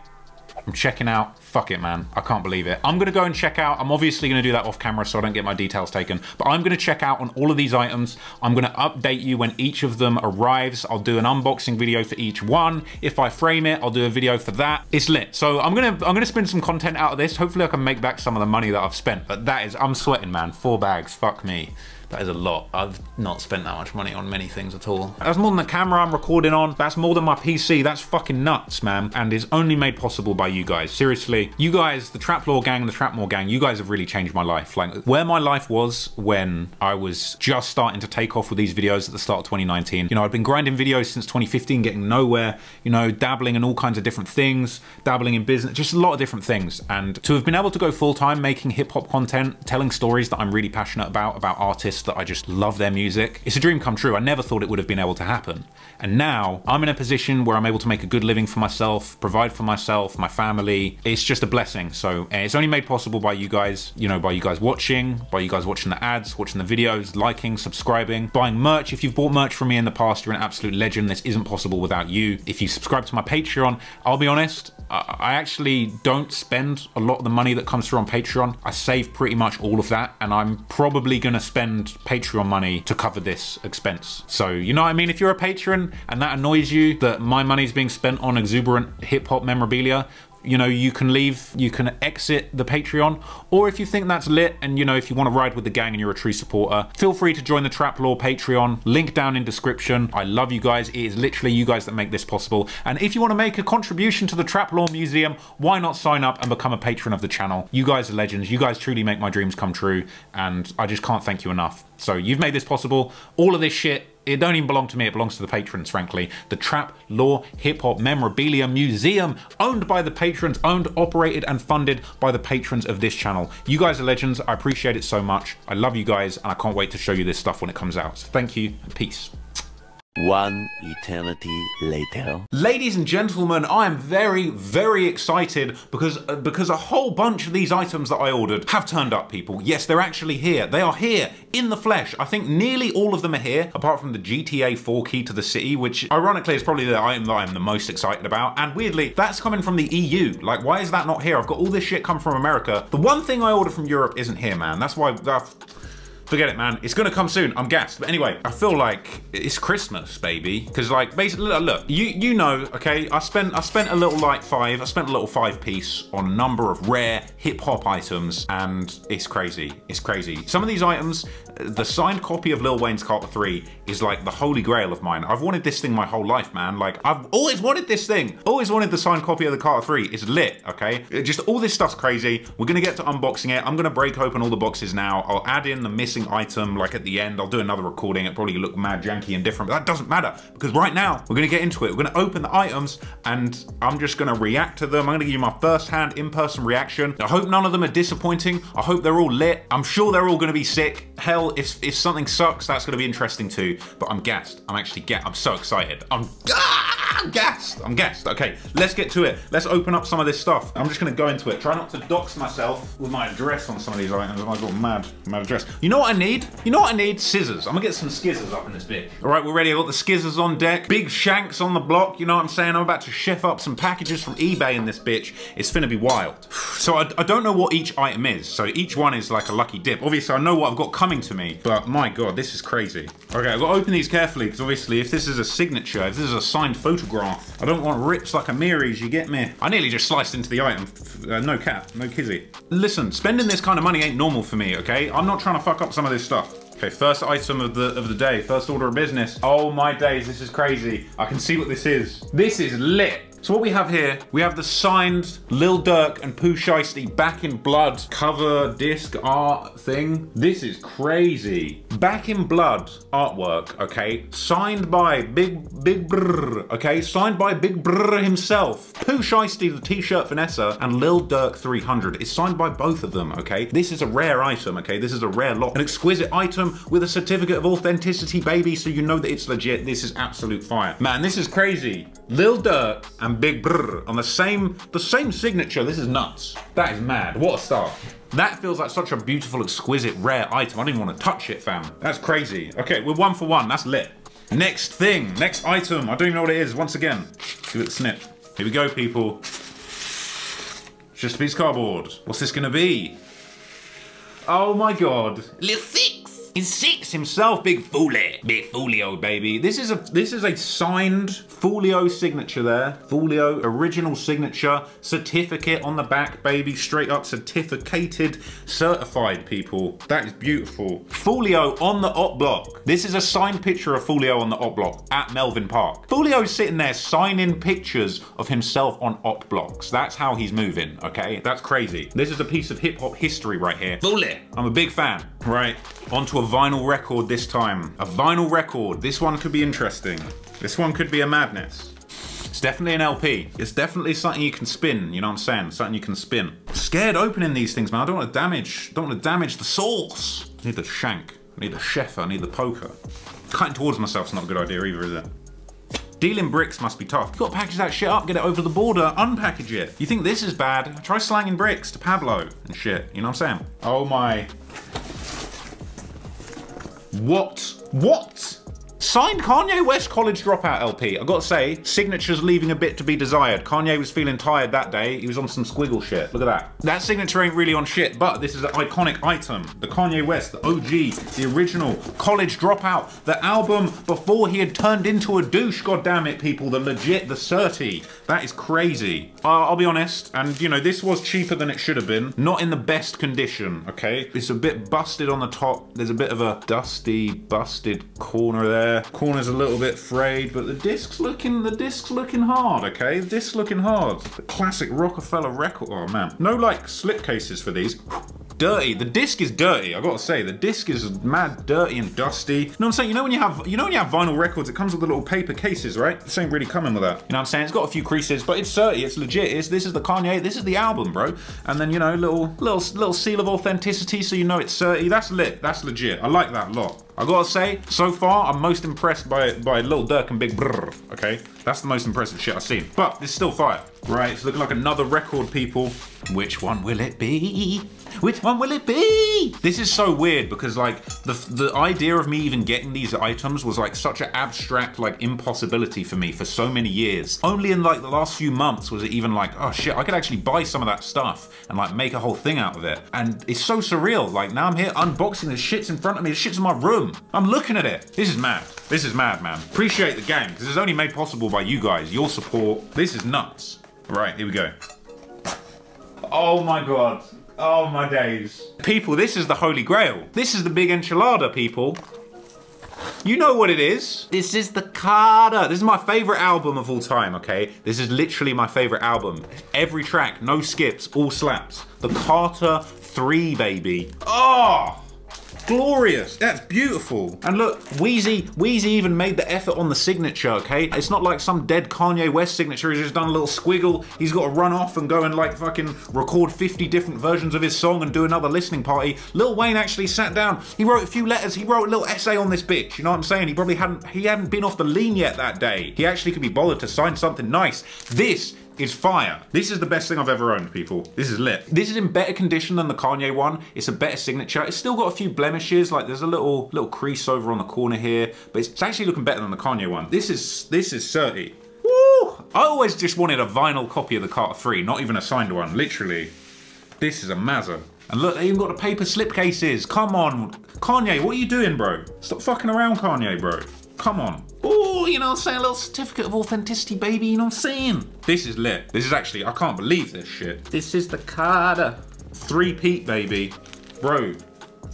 I'm checking out. Fuck it, man. I can't believe it. I'm gonna go and check out. I'm obviously gonna do that off camera so I don't get my details taken, but I'm gonna check out on all of these items. I'm gonna update you when each of them arrives. I'll do an unboxing video for each one. If I frame it, I'll do a video for that. It's lit. So I'm gonna I'm gonna spin some content out of this. Hopefully I can make back some of the money that I've spent, but that is, I'm sweating, man. Four bags, fuck me. That is a lot. I've not spent that much money on many things at all. That's more than the camera I'm recording on. That's more than my PC. That's fucking nuts, man. And is only made possible by you guys. Seriously, you guys, the Trap Lore gang, the Trapmore gang, you guys have really changed my life. Like where my life was when I was just starting to take off with these videos at the start of 2019. You know, I've been grinding videos since 2015, getting nowhere, you know, dabbling in all kinds of different things, dabbling in business, just a lot of different things. And to have been able to go full time making hip hop content, telling stories that I'm really passionate about, about artists that I just love their music. It's a dream come true. I never thought it would have been able to happen. And now I'm in a position where I'm able to make a good living for myself, provide for myself, my family. It's just a blessing. So eh, it's only made possible by you guys, you know, by you guys watching, by you guys watching the ads, watching the videos, liking, subscribing, buying merch. If you've bought merch from me in the past, you're an absolute legend. This isn't possible without you. If you subscribe to my Patreon, I'll be honest, I actually don't spend a lot of the money that comes through on Patreon. I save pretty much all of that, and I'm probably gonna spend Patreon money to cover this expense. So, you know what I mean? If you're a patron and that annoys you that my money's being spent on exuberant hip hop memorabilia, you know, you can leave, you can exit the Patreon, or if you think that's lit and you know, if you want to ride with the gang and you're a true supporter, feel free to join the Trap Lore Patreon, link down in description. I love you guys. It is literally you guys that make this possible. And if you want to make a contribution to the Trap Lore Museum, why not sign up and become a patron of the channel? You guys are legends. You guys truly make my dreams come true, and I just can't thank you enough. So you've made this possible. All of this shit it don't even belong to me, it belongs to the patrons, frankly. The Trap Lore Hip Hop Memorabilia Museum, owned by the patrons, owned, operated, and funded by the patrons of this channel. You guys are legends. I appreciate it so much. I love you guys, and I can't wait to show you this stuff when it comes out. So thank you, and peace. One eternity later. Ladies and gentlemen, I am very, very excited because uh, because a whole bunch of these items that I ordered have turned up, people. Yes, they're actually here. They are here in the flesh. I think nearly all of them are here, apart from the GTA 4 key to the city, which ironically is probably the item that I'm the most excited about. And weirdly, that's coming from the EU. Like, why is that not here? I've got all this shit come from America. The one thing I ordered from Europe isn't here, man. That's why... Forget it, man. It's gonna come soon. I'm gassed. But anyway, I feel like it's Christmas, baby. Because like, basically, look, you you know, okay. I spent I spent a little like five. I spent a little five piece on a number of rare hip hop items, and it's crazy. It's crazy. Some of these items, the signed copy of Lil Wayne's Carter 3 is like the holy grail of mine. I've wanted this thing my whole life, man. Like, I've always wanted this thing. Always wanted the signed copy of the Carter 3. It's lit, okay? Just all this stuff's crazy. We're gonna get to unboxing it. I'm gonna break open all the boxes now. I'll add in the missing item, like at the end. I'll do another recording. It probably look mad janky and different, but that doesn't matter because right now we're gonna get into it. We're gonna open the items and I'm just gonna react to them. I'm gonna give you my first-hand in-person reaction. I hope none of them are disappointing. I hope they're all lit. I'm sure they're all gonna be sick. Hell, if, if something sucks, that's gonna be interesting too. But I'm gassed. I'm actually gassed. I'm so excited. I'm, ah, I'm gassed. I'm gassed. Okay, let's get to it. Let's open up some of this stuff. I'm just gonna go into it. Try not to dox myself with my address on some of these items. I've got mad, mad address. You know what I need? You know what I need? Scissors. I'm gonna get some skizzers up in this bit. All right, we're ready. I've got the skizzers on deck. Big shanks on the block. You know what I'm saying? I'm about to chef up some packages from eBay in this bitch. It's finna be wild. So I, I don't know what each item is. So each one is like a lucky dip. Obviously, I know what I've got coming to me, but my God, this is crazy. Okay, I've got to open these carefully because obviously if this is a signature, if this is a signed photograph, I don't want rips like a Amiri's, you get me? I nearly just sliced into the item. Uh, no cap, no kizzy. Listen, spending this kind of money ain't normal for me, okay? I'm not trying to fuck up some of this stuff. Okay, first item of the of the day, first order of business. Oh my days, this is crazy. I can see what this is. This is lit. So what we have here, we have the signed Lil Durk and Pooh Shiesty Back in Blood cover disc art thing. This is crazy. Back in Blood artwork, okay? Signed by Big Big Brr, okay? Signed by Big Brr himself. Pooh Shiesty, the t-shirt Vanessa, and Lil Durk 300. It's signed by both of them, okay? This is a rare item, okay? This is a rare lot. An exquisite item with a certificate of authenticity, baby, so you know that it's legit. This is absolute fire. Man, this is crazy. Lil Durk and Big Brr on the same the same signature. This is nuts. That is mad. What a start. That feels like such a beautiful, exquisite, rare item. I don't even want to touch it, fam. That's crazy. Okay, we're one for one. That's lit. Next thing, next item. I don't even know what it is. Once again, give it a snip. Here we go, people. It's just a piece of cardboard. What's this gonna be? Oh my god. Let's six. It's six himself, Big Foolie. Big Foolio, baby. This is a this is a signed Foolio signature there. Foolio original signature, certificate on the back, baby. Straight up certificated, certified, people. That is beautiful. Foolio on the op block. This is a signed picture of Foolio on the op block at Melvin Park. Foolio's sitting there signing pictures of himself on op blocks. That's how he's moving, okay? That's crazy. This is a piece of hip hop history right here. Foolie. I'm a big fan. Right, onto a vinyl record this time. A vinyl record. This one could be interesting. This one could be a madness. It's definitely an LP. It's definitely something you can spin, you know what I'm saying? Something you can spin. Scared opening these things, man. I don't want to damage, don't want to damage the sauce. I need the shank. I need the chef. I need the poker. Cutting towards myself's not a good idea either, is it? Dealing bricks must be tough. You gotta package that shit up, get it over the border, unpackage it. You think this is bad? Try slanging bricks to Pablo and shit, you know what I'm saying? Oh my what? What? Signed Kanye West College Dropout LP. I gotta say, signature's leaving a bit to be desired. Kanye was feeling tired that day. He was on some squiggle shit. Look at that. That signature ain't really on shit, but this is an iconic item. The Kanye West, the OG, the original College Dropout, the album before he had turned into a douche, God damn it, people. The legit, the certy. That is crazy. Uh, I'll be honest, and you know, this was cheaper than it should have been. Not in the best condition, okay? It's a bit busted on the top. There's a bit of a dusty, busted corner there. Corner's a little bit frayed, but the disc's looking, the disc's looking hard, okay? The disc's looking hard. The classic Roc-A-Fella record, oh man. No like slip cases for these. dirty. The disc is dirty. I gotta say, the disc is mad dirty and dusty. You know what I'm saying? You know when you have, you know when you have vinyl records, it comes with the little paper cases, right? This ain't really coming with that. You know what I'm saying? It's got a few creases, but it's dirty. It's legit. It's this is the Kanye. This is the album, bro. And then you know, little little little seal of authenticity, so you know it's dirty. That's lit. That's legit. I like that a lot. I gotta say, so far, I'm most impressed by by Lil Durk and Big Brr. Okay, that's the most impressive shit I've seen. But it's still fire. Right, it's looking like another record, people. Which one will it be? Which one will it be? This is so weird because like the the idea of me even getting these items was like such an abstract like impossibility for me for so many years. Only in like the last few months was it even like, oh shit, I could actually buy some of that stuff and like make a whole thing out of it. And it's so surreal. Like now I'm here unboxing the shit's in front of me. The shit's in my room. I'm looking at it. This is mad. This is mad, man. Appreciate the game because it's only made possible by you guys, your support. This is nuts. Right, here we go. Oh my god. Oh my days. People, this is the holy grail. This is the big enchilada, people. You know what it is. This is the Carter. This is my favorite album of all time, okay? This is literally my favorite album. Every track, no skips, all slaps. The Carter 3, baby. Oh! Glorious. That's beautiful. And look, Weezy, Weezy even made the effort on the signature, okay? It's not like some dead Kanye West signature. He's just done a little squiggle. He's got to run off and go and like fucking record 50 different versions of his song and do another listening party. Lil Wayne actually sat down. He wrote a few letters. He wrote a little essay on this bitch. You know what I'm saying? He probably hadn't, he hadn't been off the lean yet that day. He actually could be bothered to sign something nice. This is fire. This is the best thing I've ever owned, people. This is lit. This is in better condition than the Kanye one. It's a better signature. It's still got a few blemishes, like there's a little little crease over on the corner here, but it's actually looking better than the Kanye one. This is this is 30. Woo! I always just wanted a vinyl copy of the Carter 3, not even a signed one, literally. This is a mazza. And look, they even got the paper slipcases. Come on. Kanye, what are you doing, bro? Stop fucking around, Kanye, bro. Come on. Oh, you know I'm saying? A little certificate of authenticity, baby, you know what I'm saying? This is lit. This is actually, I can't believe this shit. This is the Carter. Three-peat, baby. Bro,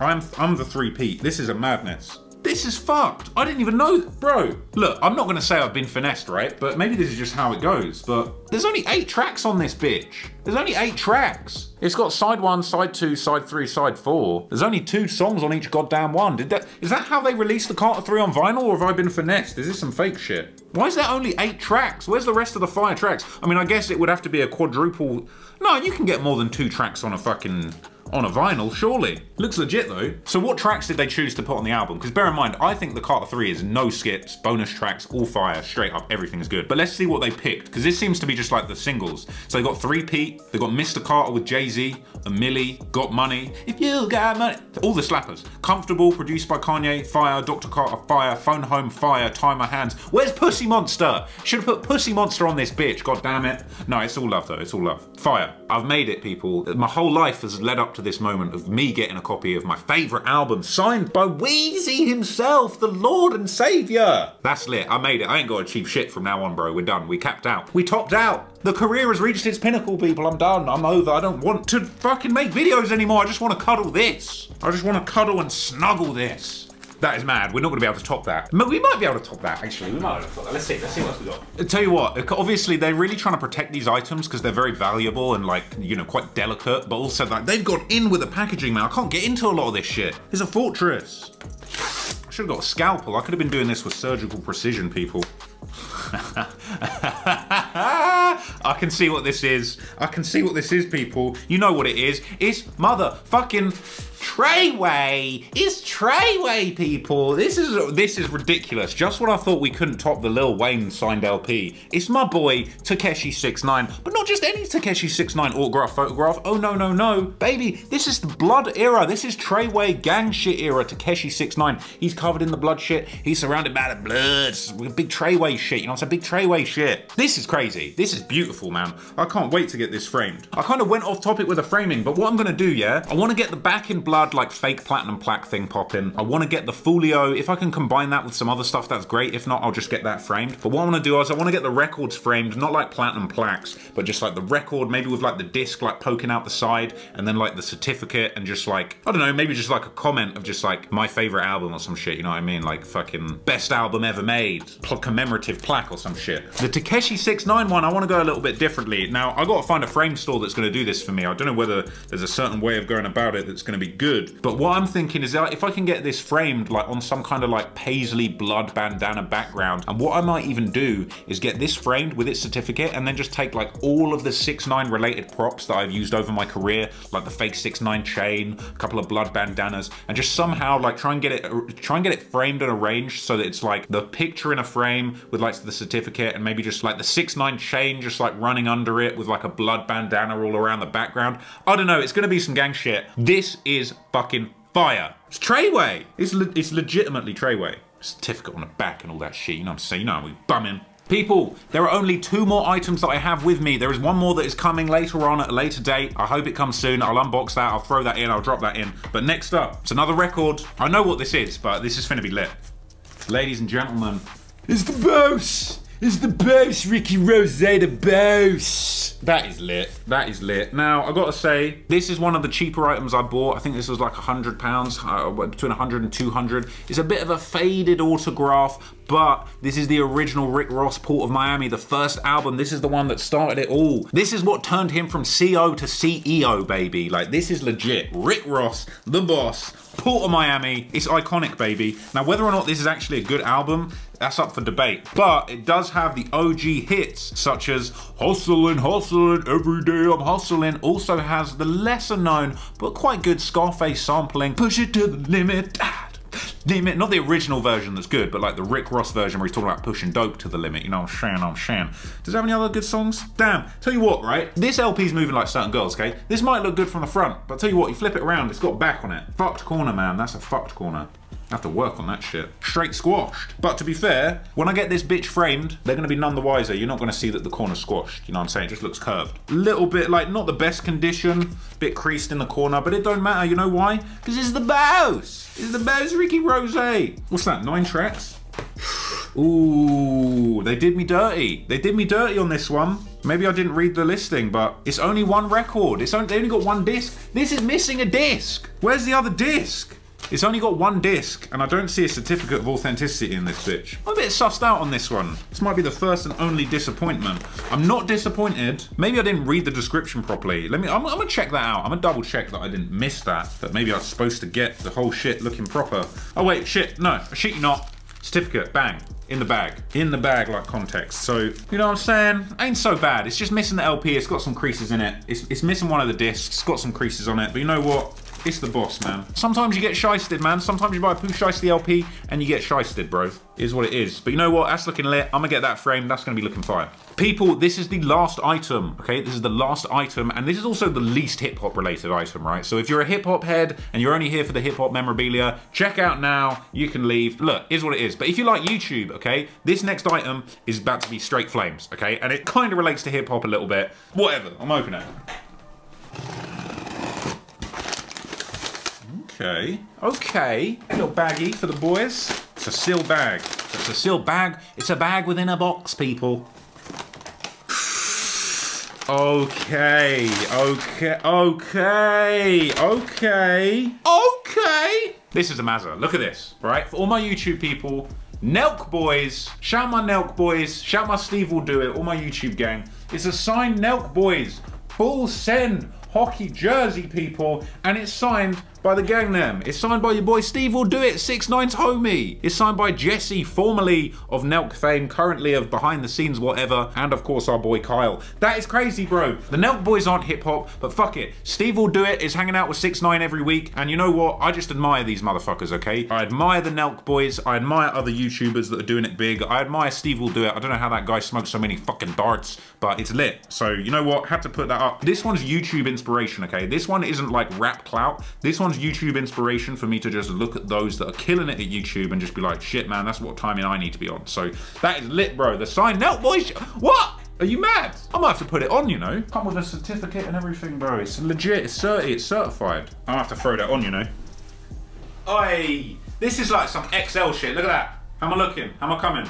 I'm, I'm the three-peat. This is a madness. This is fucked. I didn't even know, bro. Look, I'm not gonna say I've been finessed, right? But maybe this is just how it goes. But there's only eight tracks on this bitch. There's only eight tracks. It's got side one, side two, side three, side four. There's only two songs on each goddamn one. Did that? Is that how they released the Carter 3 on vinyl, or have I been finessed? Is this some fake shit? Why is there only eight tracks? Where's the rest of the fire tracks? I mean, I guess it would have to be a quadruple. No, you can get more than two tracks on a fucking on a vinyl, surely. Looks legit though. So what tracks did they choose to put on the album? Because bear in mind, I think the Carter 3 is no skips, bonus tracks, all fire, straight up, everything is good. But let's see what they picked, because this seems to be just like the singles. So they got Three Pete, they got Mr. Carter with Jay-Z, a Milli, Got Money, If You Got Money, all the slappers. Comfortable, produced by Kanye, Fire, Dr. Carter, Fire, Phone Home, Fire, Tie My Hands. Where's Pussy Monster? Should have put Pussy Monster on this bitch, god damn it. No, it's all love though, it's all love. Fire. I've made it, people. My whole life has led up to this moment of me getting a copy of my favourite album signed by Weezy himself, the Lord and Saviour. That's lit. I made it. I ain't got to achieve shit from now on, bro. We're done. We capped out. We topped out. The career has reached its pinnacle, people. I'm done. I'm over. I don't want to fucking make videos anymore. I just want to cuddle this. I just want to cuddle and snuggle this. That is mad. We're not going to be able to top that. We might be able to top that, actually. We might be able to top that. Let's see. Let's see what we got. I tell you what, uh, obviously they're really trying to protect these items because they're very valuable and like, you know, quite delicate, but also like they've got in with the packaging, man. I can't get into a lot of this shit. It's a fortress. I should have got a scalpel. I could have been doing this with surgical precision, people. I can see what this is. I can see what this is, people. You know what it is. It's motherfucking Treyway! It's Treyway, people! This is this is ridiculous. Just when I thought we couldn't top the Lil Wayne signed LP, it's my boy Tekashi69, but not just any Tekashi69 autograph photograph. Oh no no no, baby! This is the blood era. This is Treyway gang shit era. Tekashi69. He's covered in the blood shit. He's surrounded by the blood. Big Treyway shit. You know what I'm saying? Big Treyway shit. This is crazy. This is beautiful, man. I can't wait to get this framed. I kind of went off topic with the framing, but what I'm gonna do, yeah, I want to get the back in blood blood, like fake platinum plaque thing popping. I want to get the Foolio. If I can combine that with some other stuff, that's great. If not, I'll just get that framed. But what I want to do is I want to get the records framed, not like platinum plaques, but just like the record, maybe with like the disc like poking out the side, and then like the certificate, and just like, I don't know, maybe just like a comment of just like my favorite album or some shit, you know what I mean? Like fucking best album ever made, commemorative plaque or some shit. The Tekashi 691, I want to go a little bit differently. Now, I got to find a frame store that's going to do this for me. I don't know whether there's a certain way of going about it that's to be good. But what I'm thinking is that if I can get this framed like on some kind of like paisley blood bandana background, and what I might even do is get this framed with its certificate and then just take like all of the 6ix9ine related props that I've used over my career, like the fake 6ix9ine chain, a couple of blood bandanas, and just somehow like try and get it uh, try and get it framed and arranged so that it's like the picture in a frame with like the certificate and maybe just like the 6ix9ine chain just like running under it with like a blood bandana all around the background. I don't know, it's gonna be some gang shit. This is fucking fire. It's Treyway. It's, le it's legitimately Treyway. Certificate on the back and all that shit, you know what I'm saying? You know, we bumming. People, there are only two more items that I have with me. There is one more that is coming later on at a later date. I hope it comes soon. I'll unbox that, I'll throw that in, I'll drop that in. But next up, it's another record. I know what this is, but this is finna be lit. Ladies and gentlemen, it's the boss! It's the boss, Ricky Rose, the boss! That is lit. That is lit. Now, I gotta say, this is one of the cheaper items I bought. I think this was like £100, uh, between 100 and 200. It's a bit of a faded autograph, but this is the original Rick Ross Port of Miami, the first album. This is the one that started it all. This is what turned him from CO to CEO, baby. Like, this is legit. Rick Ross, the boss, Port of Miami. It's iconic, baby. Now, whether or not this is actually a good album, that's up for debate. But it does have the OG hits, such as Hustling, Hustling, Every Day I'm Hustling. Also has the lesser known, but quite good Scarface sampling, Push It to the Limit. Ah, Not the original version that's good, but like the Rick Ross version where he's talking about pushing dope to the limit. You know, I'm shan, I'm shan. Does it have any other good songs? Damn. Tell you what, right? This LP's moving like certain girls, okay? This might look good from the front, but tell you what, you flip it around, it's got back on it. Fucked corner, man. That's a fucked corner. Have to work on that shit. Straight squashed. But to be fair, when I get this bitch framed, they're gonna be none the wiser. You're not gonna see that the corner's squashed. You know what I'm saying? It just looks curved. Little bit, like, not the best condition, bit creased in the corner, but it don't matter. You know why? Because it's the Bows. It's the Bows Ricky Rose. What's that, nine tracks? Ooh, they did me dirty. They did me dirty on this one. Maybe I didn't read the listing, but it's only one record. It's only, they only got one disc. This is missing a disc. Where's the other disc? It's only got one disc, and I don't see a certificate of authenticity in this bitch. I'm a bit sussed out on this one. This might be the first and only disappointment. I'm not disappointed. Maybe I didn't read the description properly. Let me, I'm, I'm gonna check that out. I'm gonna double check that I didn't miss that. That maybe I was supposed to get the whole shit looking proper. Oh wait, shit, no, shit you not. Certificate, bang in the bag. In the bag like context. So, you know what I'm saying? Ain't so bad. It's just missing the LP. It's got some creases in it. It's, it's missing one of the discs. It's got some creases on it. But you know what? It's the boss, man. Sometimes you get shysted, man. Sometimes you buy a Pooh Shiesty LP and you get shysted, bro. Is what it is. But you know what? That's looking lit. I'm gonna get that framed. That's gonna be looking fire. People, this is the last item, okay? This is the last item, and this is also the least hip-hop related item, right? So if you're a hip-hop head and you're only here for the hip-hop memorabilia, check out now. You can leave. Look, is what it is. But if you like YouTube, okay, this next item is about to be straight flames, okay? And it kind of relates to hip-hop a little bit. Whatever. I'm opening it. Okay. Okay. A little baggy for the boys. It's a sealed bag. It's a sealed bag. It's a bag within a box, people. Okay, okay, okay, okay, okay. This is a Mazza. Look at this, right? For all my YouTube people, Nelk Boys, shout my Nelk Boys, shout my Steve will do it, all my YouTube gang. It's a signed Nelk Boys, full send hockey jersey, people, and it's signed by the Gangnam. It's signed by your boy Steve will do it, 6ix9ine's homie. It's signed by Jesse, formerly of Nelk fame, currently of behind the scenes whatever, and of course our boy Kyle. That is crazy, bro. The Nelk boys aren't hip hop, but fuck it. Steve will do it is hanging out with 6ix9ine every week, and you know what? I just admire these motherfuckers, okay? I admire the Nelk boys. I admire other YouTubers that are doing it big. I admire Steve will do it. I don't know how that guy smokes so many fucking darts, but it's lit. So you know what? Had to put that up. This one's YouTube inspiration, okay? This one isn't like rap clout. This YouTube inspiration for me to just look at those that are killing it at YouTube and just be like, shit, man, that's what timing I need to be on. So that is lit, bro. The sign, Nelk boys, what? Are you mad? I might have to put it on, you know. Come with a certificate and everything, bro. It's legit. It's certi. It's certified. I have to throw that on, you know. Oi! This is like some XL shit. Look at that. How am I looking? How am I coming?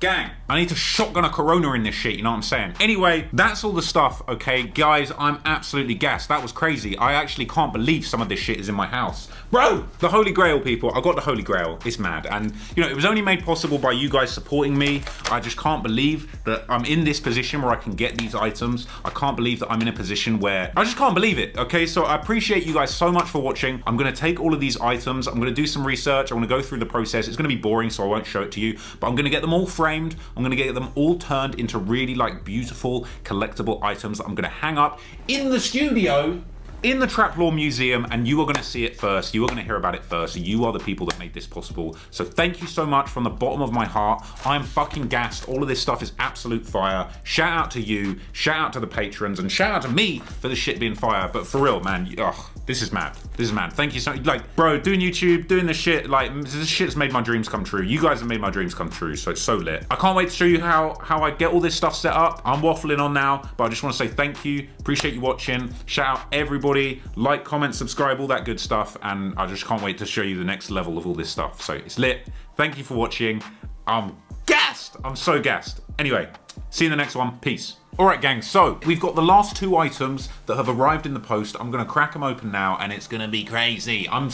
Gang. I need to shotgun a Corona in this shit, you know what I'm saying? Anyway, that's all the stuff, okay? Guys, I'm absolutely gassed. That was crazy. I actually can't believe some of this shit is in my house. Bro, the Holy Grail, people. I got the Holy Grail. It's mad. And, you know, it was only made possible by you guys supporting me. I just can't believe that I'm in this position where I can get these items. I can't believe that I'm in a position where... I just can't believe it, okay? So I appreciate you guys so much for watching. I'm going to take all of these items. I'm going to do some research. I'm going to go through the process. It's going to be boring, so I won't show it to you. But I'm going to get them all framed. I'm gonna get them all turned into really like beautiful collectible items that I'm gonna hang up in the studio in the Traplore Museum and you are going to see it first. You are going to hear about it first. You are the people that made this possible. So thank you so much from the bottom of my heart. I'm fucking gassed. All of this stuff is absolute fire. Shout out to you. Shout out to the patrons and shout out to me for the shit being fire. But for real, man, ugh, this is mad. This is mad. Thank you so. Like, bro, doing YouTube, doing this shit, like, this shit's made my dreams come true. You guys have made my dreams come true, so it's so lit. I can't wait to show you how, how I get all this stuff set up. I'm waffling on now, but I just want to say thank you. Appreciate you watching. Shout out everybody. Like, comment, subscribe, all that good stuff. And I just can't wait to show you the next level of all this stuff. So it's lit. Thank you for watching. I'm gassed. I'm so gassed. Anyway, see you in the next one. Peace. All right, gang, so we've got the last two items that have arrived in the post. I'm going to crack them open now, and it's going to be crazy. I'm...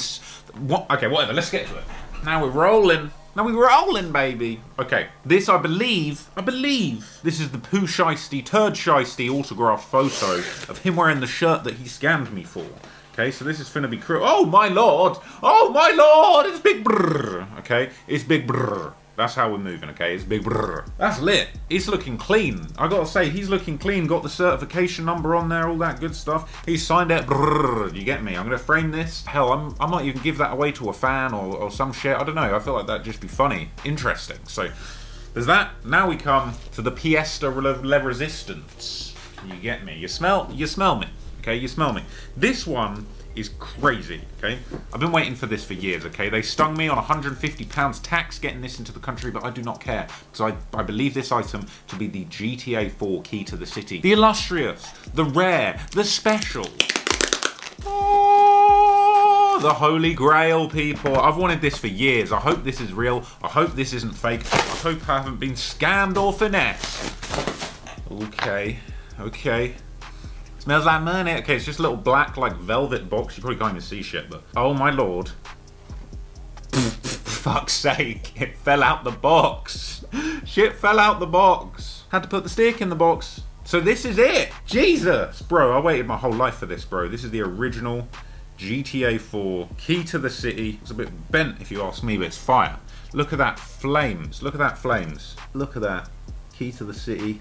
What? Okay, whatever. Let's get to it. Now we're rolling. Now we're rolling, baby. Okay, this I believe, I believe, this is the Pooh Shiesty, Turd Shiesty autograph photo of him wearing the shirt that he scammed me for. Okay, so this is finna be crew. Oh my lord! Oh my lord! It's big brrr. Okay, it's big brrr. That's how we're moving, okay? It's big brrr. That's lit. He's looking clean. I gotta say, he's looking clean. Got the certification number on there, all that good stuff. He's signed it. Brrr. You get me? I'm gonna frame this. Hell, I'm, I might even give that away to a fan or, or some shit. I don't know. I feel like that'd just be funny. Interesting. So, there's that. Now we come to the de la resistance. You get me? You smell, you smell me. Okay, you smell me. This one is crazy, okay? I've been waiting for this for years, okay? They stung me on £150 tax getting this into the country, but I do not care, because I, I believe this item to be the GTA 4 key to the city. The illustrious, the rare, the special. Oh, the Holy Grail, people. I've wanted this for years. I hope this is real. I hope this isn't fake. I hope I haven't been scammed or finessed. Okay, okay. Smells like money. Eh, okay, it's just a little black, like, velvet box. You probably can't even see shit, but... Oh, my lord. fuck's sake. It fell out the box. Shit fell out the box. Had to put the stick in the box. So this is it. Jesus. Bro, I waited my whole life for this, bro. This is the original GTA 4 Key to the City. It's a bit bent, if you ask me, but it's fire. Look at that flames. Look at that flames. Look at that. Key to the City.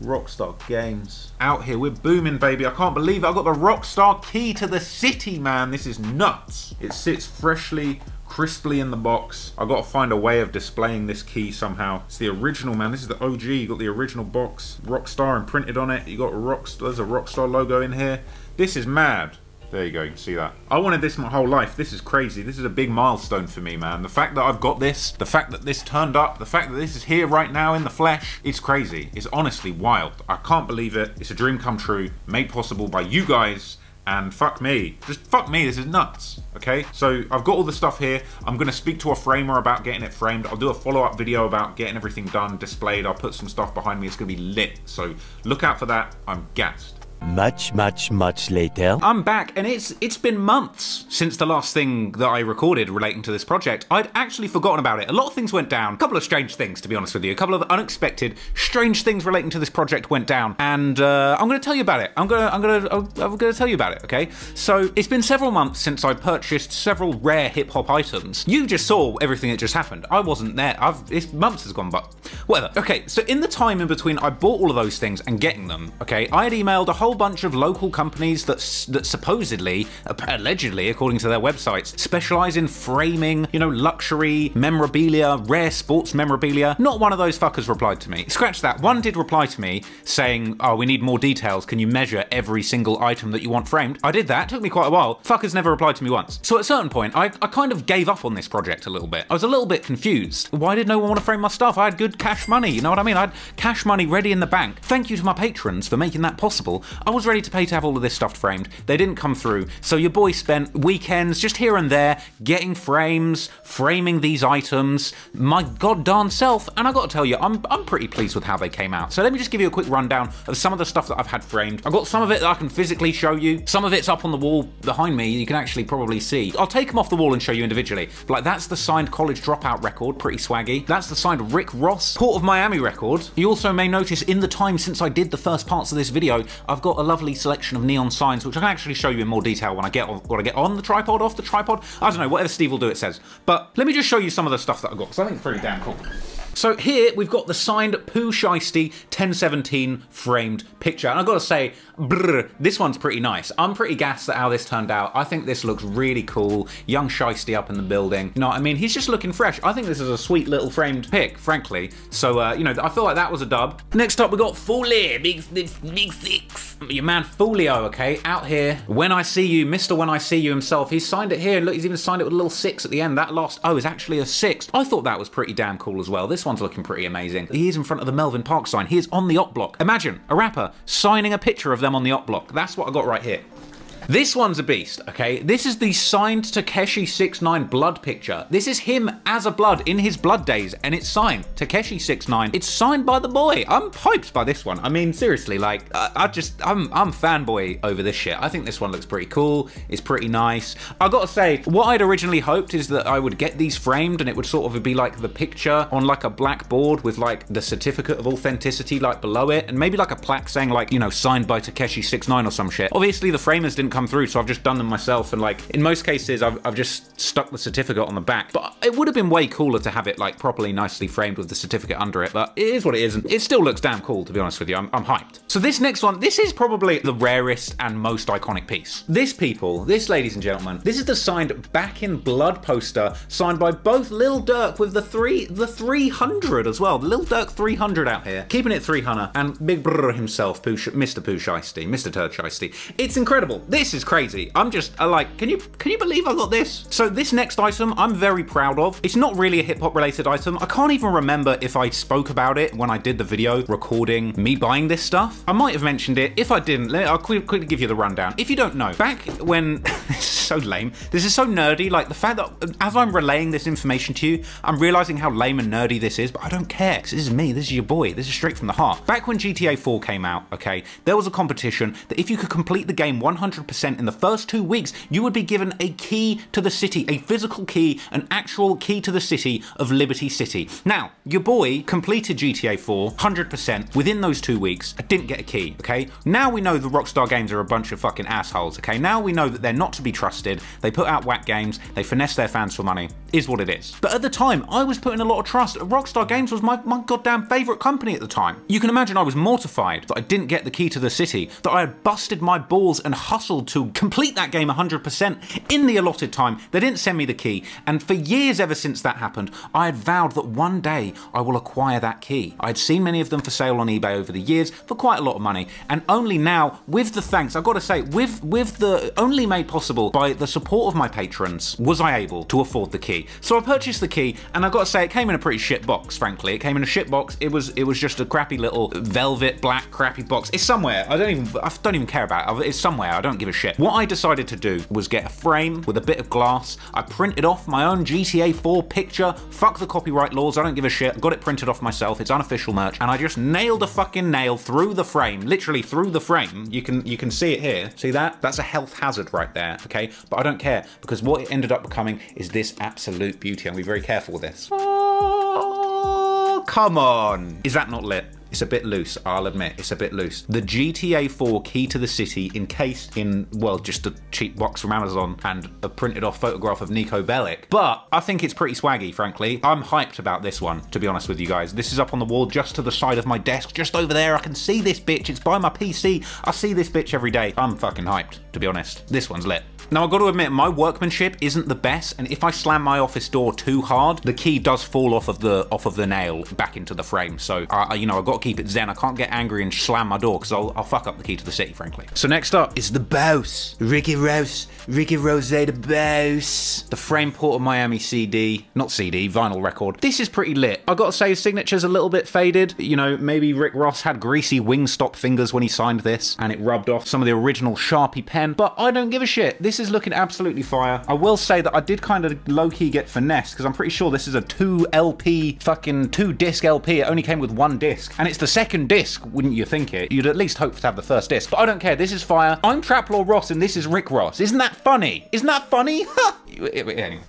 Rockstar Games. Out here, we're booming, baby. I can't believe it. I got the Rockstar key to the city, man. This is nuts. It sits freshly, crisply in the box. i got to find a way of displaying this key somehow. It's the original, man. This is the OG. You got the original box. Rockstar imprinted on it. You got Rockstar. There's a Rockstar logo in here. This is mad. There you go, you can see that. I wanted this my whole life. This is crazy. This is a big milestone for me, man. The fact that I've got this, the fact that this turned up, the fact that this is here right now in the flesh, it's crazy. It's honestly wild. I can't believe it. It's a dream come true, made possible by you guys, and fuck me. Just fuck me, this is nuts, okay? So I've got all the stuff here. I'm gonna speak to a framer about getting it framed. I'll do a follow-up video about getting everything done, displayed. I'll put some stuff behind me. It's gonna be lit. So look out for that. I'm gassed. Much, much, much later. I'm back, and it's it's been months since the last thing that I recorded relating to this project. I'd actually forgotten about it. A lot of things went down. A couple of strange things, to be honest with you. A couple of unexpected, strange things relating to this project went down, and uh, I'm going to tell you about it. I'm gonna I'm gonna I'm gonna tell you about it. Okay. So it's been several months since I purchased several rare hip hop items. You just saw everything that just happened. I wasn't there. I've it's months has gone by. Whatever. Okay. So in the time in between, I bought all of those things and getting them. Okay, I had emailed a whole bunch of local companies that that supposedly, allegedly, according to their websites, specialize in framing, you know, luxury memorabilia, rare sports memorabilia. Not one of those fuckers replied to me. Scratch that. One did reply to me saying, "Oh, we need more details. Can you measure every single item that you want framed?" I did that. It took me quite a while. Fuckers never replied to me once. So at a certain point, I, I kind of gave up on this project a little bit. I was a little bit confused. Why did no one want to frame my stuff? I had good cash money. You know what I mean? I had cash money ready in the bank. Thank you to my patrons for making that possible. I was ready to pay to have all of this stuff framed. They didn't come through. So your boy spent weekends just here and there getting frames, framing these items, my goddamn self. And I got to tell you, I'm, I'm pretty pleased with how they came out. So let me just give you a quick rundown of some of the stuff that I've had framed. I've got some of it that I can physically show you. Some of it's up on the wall behind me. You can actually probably see. I'll take them off the wall and show you individually. But like that's the signed college dropout record, pretty swaggy. That's the signed Rick Ross Port of Miami record. You also may notice in the time since I did the first parts of this video, I've got a lovely selection of neon signs, which I can actually show you in more detail when I get on, when I get on the tripod, off the tripod. I don't know, whatever Steve will do, it says. But let me just show you some of the stuff that I've got, because I think it's pretty damn cool. So here we've got the signed Pooh Shiesty 1017 framed picture. And I've got to say, brr, this one's pretty nice. I'm pretty gassed at how this turned out. I think this looks really cool. Young Shiesty up in the building. You know what I mean? He's just looking fresh. I think this is a sweet little framed pic, frankly. So, uh, you know, I feel like that was a dub. Next up, we got Foley, big, big six. Your man Foolio, okay, out here. When I See You, Mr. When I See You himself, he's signed it here. Look, he's even signed it with a little six at the end. That last, oh, is actually a six. I thought that was pretty damn cool as well. This one's looking pretty amazing. He is in front of the Melvin Park sign. He is on the op block. Imagine a rapper signing a picture of them on the op block. That's what I got right here. This one's a beast, okay? This is the signed Tekashi 69 blood picture. This is him as a blood in his blood days, and it's signed Tekashi 69. It's signed by the boy. I'm hyped by this one. I mean, seriously, like, I, I, just, I'm, I'm fanboy over this shit. I think this one looks pretty cool. It's pretty nice. I gotta say, what I'd originally hoped is that I would get these framed and it would sort of be like the picture on like a black board with like the certificate of authenticity like below it, and maybe like a plaque saying like, you know, signed by Tekashi 69 or some shit. Obviously, the framers didn't come through, so I've just done them myself. And like in most cases, I've, I've just stuck the certificate on the back. But it would have been way cooler to have it like properly nicely framed with the certificate under it. But it is what it is. And it still looks damn cool, to be honest with you. I'm, I'm hyped. So this next one, this is probably the rarest and most iconic piece. This people, this ladies and gentlemen, this is the signed Back in Blood poster signed by both Lil Durk with the three, the 300 as well. Lil Durk 300 out here, keeping it 300, and Big Brr himself, Pooh, Mr. Pooh Shiesty, Mr. Turd Shiesty. It's incredible. This is crazy. I'm just uh, like, can you can you believe I got this? So this next item, I'm very proud of. It's not really a hip hop related item. I can't even remember if I spoke about it when I did the video recording me buying this stuff. I might have mentioned it. If I didn't, I'll quickly give you the rundown. If you don't know, back when this is so lame. This is so nerdy. Like the fact that as I'm relaying this information to you, I'm realizing how lame and nerdy this is, but I don't care this is me. This is your boy. This is straight from the heart. Back when GTA 4 came out, okay, there was a competition that if you could complete the game 100% in the first two weeks, you would be given a key to the city, a physical key, an actual key to the city of Liberty City. Now, your boy completed GTA 4 100% within those two weeks. I didn't get a key, okay? Now we know the Rockstar Games are a bunch of fucking assholes, okay? Now we know that they're not to be trusted. They put out whack games, they finesse their fans for money, is what it is. But at the time, I was putting a lot of trust. Rockstar Games was my, my goddamn favourite company at the time. You can imagine I was mortified that I didn't get the key to the city, that I had busted my balls and hustled to complete that game 100% in the allotted time. They didn't send me the key, and for years ever since that happened, I had vowed that one day I will acquire that key. I'd seen many of them for sale on eBay over the years for quite a lot of money, and only now, with the thanks, I've got to say, with, with the only made possible by the support of my patrons, was I able to afford the key. So I purchased the key, and I've got to say, it came in a pretty shit box, frankly. It came in a shit box. It was it was just a crappy little velvet black crappy box. It's somewhere. I don't even I don't even care about it. It's somewhere. I don't give a shit. What I decided to do was get a frame with a bit of glass. I printed off my own GTA 4 picture. Fuck the copyright laws. I don't give a shit. I got it printed off myself. It's unofficial merch, and I just nailed a fucking nail through the frame, literally through the frame. You can you can see it here. See that? That's a health hazard right there. Okay, but I don't care because what it ended up becoming is this absolute beauty. I'll be very careful with this. Oh, come on. Is that not lit? It's a bit loose, I'll admit. It's a bit loose. The GTA 4 Key to the City encased in, well, just a cheap box from Amazon and a printed off photograph of Niko Bellic. But I think it's pretty swaggy, frankly. I'm hyped about this one, to be honest with you guys. This is up on the wall just to the side of my desk, just over there. I can see this bitch. It's by my PC. I see this bitch every day. I'm fucking hyped, to be honest. This one's lit. Now I've got to admit, my workmanship isn't the best, and if I slam my office door too hard, the key does fall off of the off of the nail back into the frame. So, I, you know, I've got to keep it zen. I can't get angry and slam my door because I'll, I'll fuck up the key to the city, frankly. So next up is the Boss, Ricky Rose, Ricky Rose, the Boss, the frame port of Miami CD, not CD, vinyl record. This is pretty lit. I got to say, his signature's a little bit faded. You know, maybe Rick Ross had greasy Wingstop fingers when he signed this, and it rubbed off some of the original Sharpie pen. But I don't give a shit. This is looking absolutely fire. I will say that I did kind of low-key get finessed because I'm pretty sure this is a 2 LP fucking 2 disc LP. It only came with one disc. And it's the second disc, wouldn't you think it? You'd at least hope to have the first disc. But I don't care. This is fire. I'm Traplore Ross and this is Rick Ross. Isn't that funny? Isn't that funny? anyway.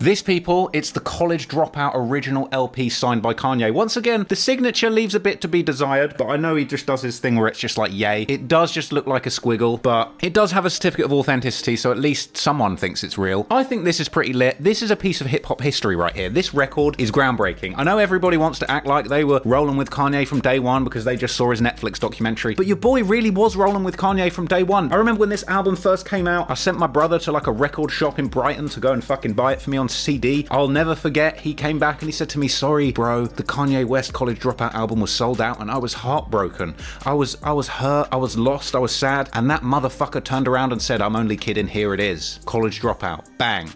This, people, it's the College Dropout original LP signed by Kanye. Once again, the signature leaves a bit to be desired, but I know he just does his thing where it's just like, yay. It does just look like a squiggle, but it does have a certificate of authenticity, so at least someone thinks it's real. I think this is pretty lit. This is a piece of hip hop history right here. This record is groundbreaking. I know everybody wants to act like they were rolling with Kanye from day one because they just saw his Netflix documentary, but your boy really was rolling with Kanye from day one. I remember when this album first came out, I sent my brother to like a record shop in Brighton to go and fucking buy it for me on CD. I'll never forget, he came back and he said to me, Sorry, bro, the Kanye West College Dropout album was sold out and I was heartbroken. I was I was hurt, I was lost, I was sad, and that motherfucker turned around and said, I'm only kidding, here it is. College Dropout. Bang.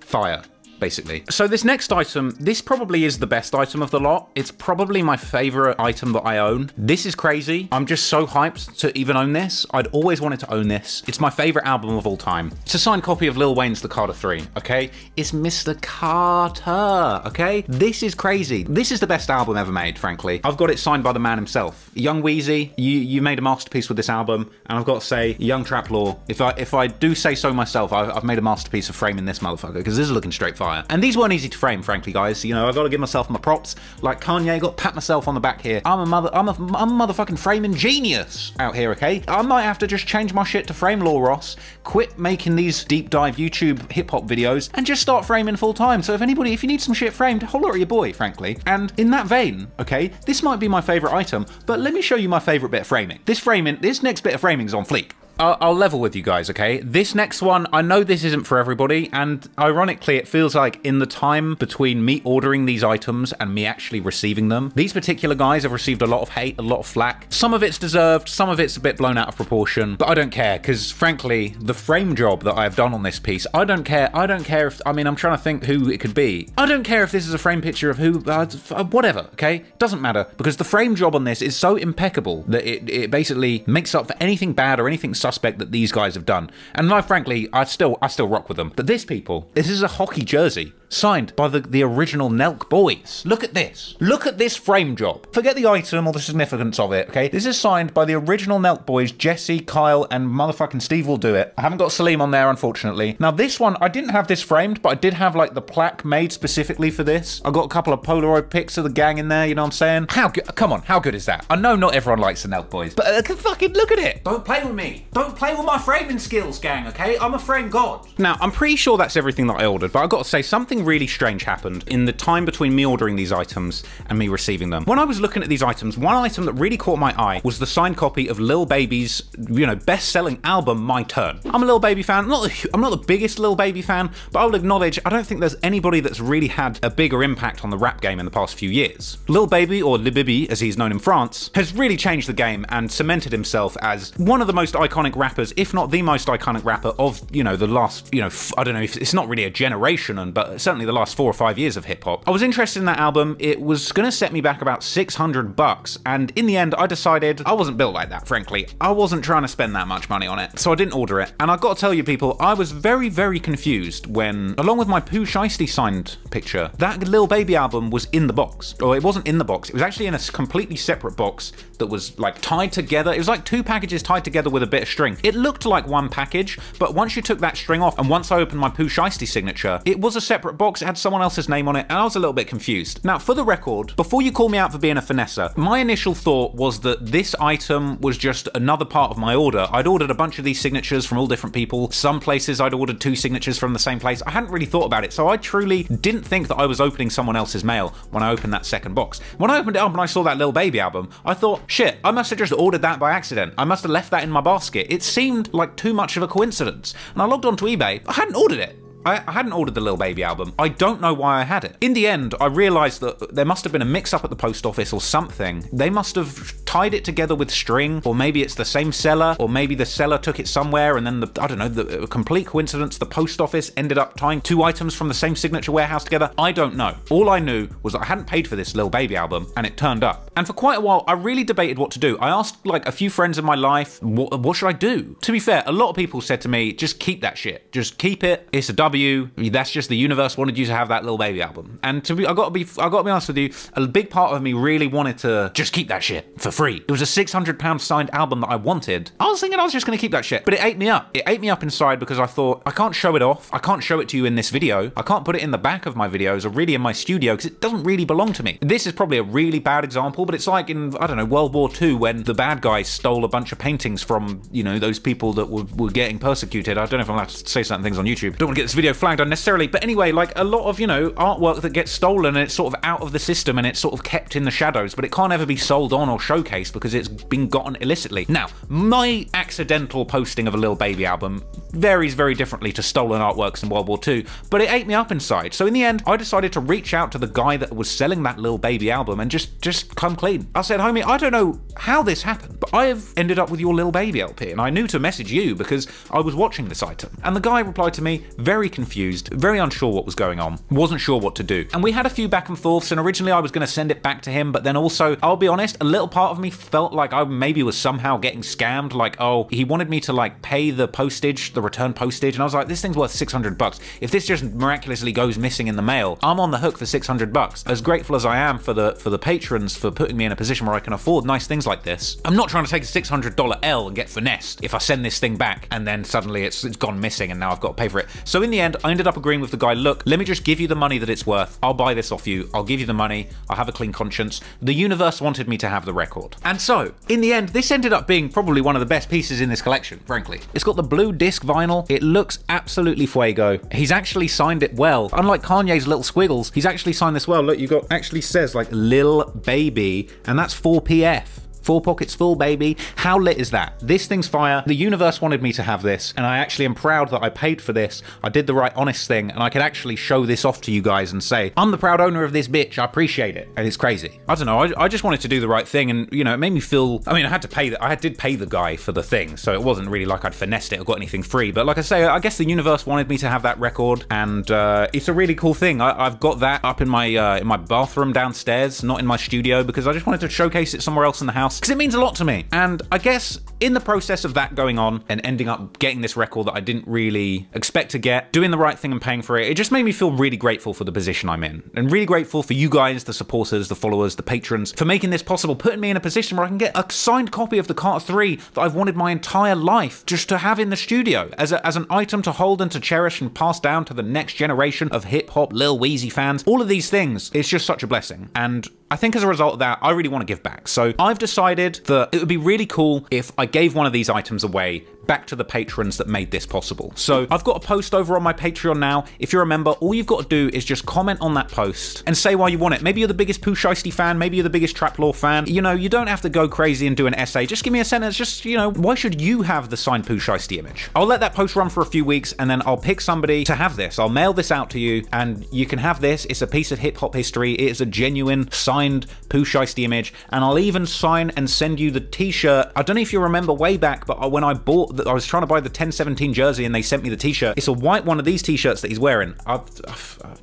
Fire basically. So this next item, this probably is the best item of the lot. It's probably my favorite item that I own. This is crazy. I'm just so hyped to even own this. I'd always wanted to own this. It's my favorite album of all time. It's a signed copy of Lil Wayne's The Carter 3, okay? It's Mr. Carter, okay? This is crazy. This is the best album ever made, frankly. I've got it signed by the man himself. Young Weezy, you, you made a masterpiece with this album, and I've got to say, Young Traplore, if I if I do say so myself, I've, I've made a masterpiece of framing this motherfucker, because this is looking straight fire. And these weren't easy to frame, frankly, guys. You know, I gotta give myself my props. Like Kanye, got pat myself on the back here. I'm a mother, I'm a, I'm a motherfucking framing genius out here, okay? I might have to just change my shit to frame lore Ross, quit making these deep dive YouTube hip hop videos, and just start framing full time. So if anybody, if you need some shit framed, holler at your boy, frankly. And in that vein, okay, this might be my favorite item, but let me show you my favorite bit of framing. This framing, this next bit of framing is on fleek. I'll, I'll, level with you guys, okay? This next one, I know this isn't for everybody, and ironically, it feels like in the time between me ordering these items and me actually receiving them, these particular guys have received a lot of hate, a lot of flack. Some of it's deserved, some of it's a bit blown out of proportion, but I don't care, because frankly, the frame job that I've done on this piece, I don't care. I don't care if, I mean, I'm trying to think who it could be. I don't care if this is a frame picture of who, uh, whatever, okay? Doesn't matter, because the frame job on this is so impeccable that it, it basically makes up for anything bad or anything suspect that these guys have done. And I, frankly, I still I still rock with them. But this people, this is a hockey jersey signed by the, the original Nelk boys. Look at this. Look at this frame job. Forget the item or the significance of it, okay? This is signed by the original Nelk boys, Jesse, Kyle, and motherfucking SteveWillDoIt. I haven't got Salim on there, unfortunately. Now, this one, I didn't have this framed, but I did have, like, the plaque made specifically for this. I got a couple of Polaroid pics of the gang in there, you know what I'm saying? How good? Come on, how good is that? I know not everyone likes the Nelk boys, but uh, fucking look at it. Don't play with me. Don't play with my framing skills, gang, okay? I'm a frame god. Now, I'm pretty sure that's everything that I ordered, but I've got to say, something really strange happened in the time between me ordering these items and me receiving them. When I was looking at these items, one item that really caught my eye was the signed copy of Lil Baby's, you know, best-selling album, My Turn. I'm a Lil Baby fan. I'm not, the, I'm not the biggest Lil Baby fan, but I will acknowledge I don't think there's anybody that's really had a bigger impact on the rap game in the past few years. Lil Baby, or Lil Bibi as he's known in France, has really changed the game and cemented himself as one of the most iconic rappers, if not the most iconic rapper of, you know, the last, you know, I don't know if it's not really a generation, but certainly the last four or five years of hip hop. I was interested in that album. It was going to set me back about 600 bucks, and in the end, I decided I wasn't built like that, frankly. I wasn't trying to spend that much money on it, so I didn't order it. And I've got to tell you, people, I was very, very confused when, along with my Pooh Shiesty signed picture, that Lil Baby album was in the box. Or it wasn't in the box, it was actually in a completely separate box that was like tied together. It was like two packages tied together with a bit of string. It looked like one package, but once you took that string off, and once I opened my Pooh Shiesty signature, it was a separate box had someone else's name on it, and I was a little bit confused. Now, for the record, before you call me out for being a finesser, my initial thought was that this item was just another part of my order. I'd ordered a bunch of these signatures from all different people. Some places I'd ordered two signatures from the same place. I hadn't really thought about it, so I truly didn't think that I was opening someone else's mail when I opened that second box. When I opened it up and I saw that Lil Baby album, I thought, shit, I must have just ordered that by accident. I must have left that in my basket. It seemed like too much of a coincidence. And I logged onto eBay. I hadn't ordered it. I, I hadn't ordered the Lil Baby album. I don't know why I had it. In the end, I realised that there must have been a mix up at the post office or something. They must have tied it together with string, or maybe it's the same seller, or maybe the seller took it somewhere and then the, I don't know, the complete coincidence, the post office ended up tying two items from the same signature warehouse together. I don't know. All I knew was that I hadn't paid for this Lil Baby album and it turned up. And for quite a while, I really debated what to do. I asked like a few friends in my life, what, what should I do? To be fair, a lot of people said to me, just keep that shit. Just keep it. It's a W. That's just the universe wanted you to have that Lil Baby album. And to be, I got to be, I got to be honest with you, a big part of me really wanted to just keep that shit for free. It was a 600 pound signed album that I wanted. I was thinking I was just going to keep that shit, but it ate me up. It ate me up inside because I thought I can't show it off. I can't show it to you in this video. I can't put it in the back of my videos or really in my studio because it doesn't really belong to me. This is probably a really bad example, but it's like in I don't know World War II when the bad guys stole a bunch of paintings from you know those people that were, were getting persecuted. I don't know if I'm allowed to say certain things on YouTube. Don't want to get this video flagged unnecessarily, but anyway, like a lot of you know artwork that gets stolen and it's sort of out of the system and it's sort of kept in the shadows, but it can't ever be sold on or showcased because it's been gotten illicitly. Now, my accidental posting of a Lil Baby album varies very differently to stolen artworks in World War II, but it ate me up inside. So in the end, I decided to reach out to the guy that was selling that Lil Baby album and just just come clean. I said, homie, I don't know how this happened, but I have ended up with your Lil Baby LP, and I knew to message you because I was watching this item. And the guy replied to me, very confused, very unsure what was going on, wasn't sure what to do. And we had a few back and forths, and originally I was going to send it back to him, but then also, I'll be honest, a little part of me felt like I maybe was somehow getting scammed, like, oh, he wanted me to like pay the postage, the return postage, and I was like, this thing's worth 600 bucks. If this just miraculously goes missing in the mail, I'm on the hook for 600 bucks. As grateful as I am for the for the patrons for putting me in a position where I can afford nice things like this, I'm not trying to take a $600 L and get finessed if I send this thing back and then suddenly it's, it's gone missing and now I've got to pay for it. So in the end, I ended up agreeing with the guy, look, let me just give you the money that it's worth. I'll buy this off you. I'll give you the money. I'll have a clean conscience. The universe wanted me to have the record. And so, in the end, this ended up being probably one of the best pieces in this collection, frankly. It's got the blue disc vinyl. It looks absolutely fuego. He's actually signed it well. Unlike Kanye's little squiggles, he's actually signed this well. Look, you got actually says like Lil Baby, and that's 4PF. Four pockets full, baby. How lit is that? This thing's fire. The universe wanted me to have this, and I actually am proud that I paid for this. I did the right honest thing, and I can actually show this off to you guys and say, I'm the proud owner of this bitch. I appreciate it. And it's crazy. I don't know. I, I just wanted to do the right thing, and you know, it made me feel. I mean, I had to pay that. I did pay the guy for the thing, so it wasn't really like I'd finessed it or got anything free. But like I say, I guess the universe wanted me to have that record, and uh, it's a really cool thing. I, have got that up in my uh, in my bathroom downstairs, not in my studio, because I just wanted to showcase it somewhere else in the house because it means a lot to me. And I guess in the process of that going on and ending up getting this record that I didn't really expect to get, doing the right thing and paying for it, it just made me feel really grateful for the position I'm in. And really grateful for you guys, the supporters, the followers, the patrons, for making this possible, putting me in a position where I can get a signed copy of the Carter 3 that I've wanted my entire life just to have in the studio as, a, as an item to hold and to cherish and pass down to the next generation of hip hop, Lil Weezy fans. All of these things, it's just such a blessing. And I think as a result of that, I really want to give back. So I've decided that it would be really cool if I gave one of these items away back to the patrons that made this possible. So I've got a post over on my Patreon now. If you're a member, all you've got to do is just comment on that post and say why you want it. Maybe you're the biggest Pooh fan, maybe you're the biggest Trap Lore fan. You know, you don't have to go crazy and do an essay. Just give me a sentence. Just, you know, why should you have the signed Pooh image? I'll let that post run for a few weeks and then I'll pick somebody to have this. I'll mail this out to you and you can have this. It's a piece of hip hop history. It is a genuine signed Pooh image. And I'll even sign and send you the t-shirt. I don't know if you remember way back, but uh, when I bought, I was trying to buy the 1017 jersey and they sent me the t-shirt. It's a white one of these t-shirts that he's wearing. I'll,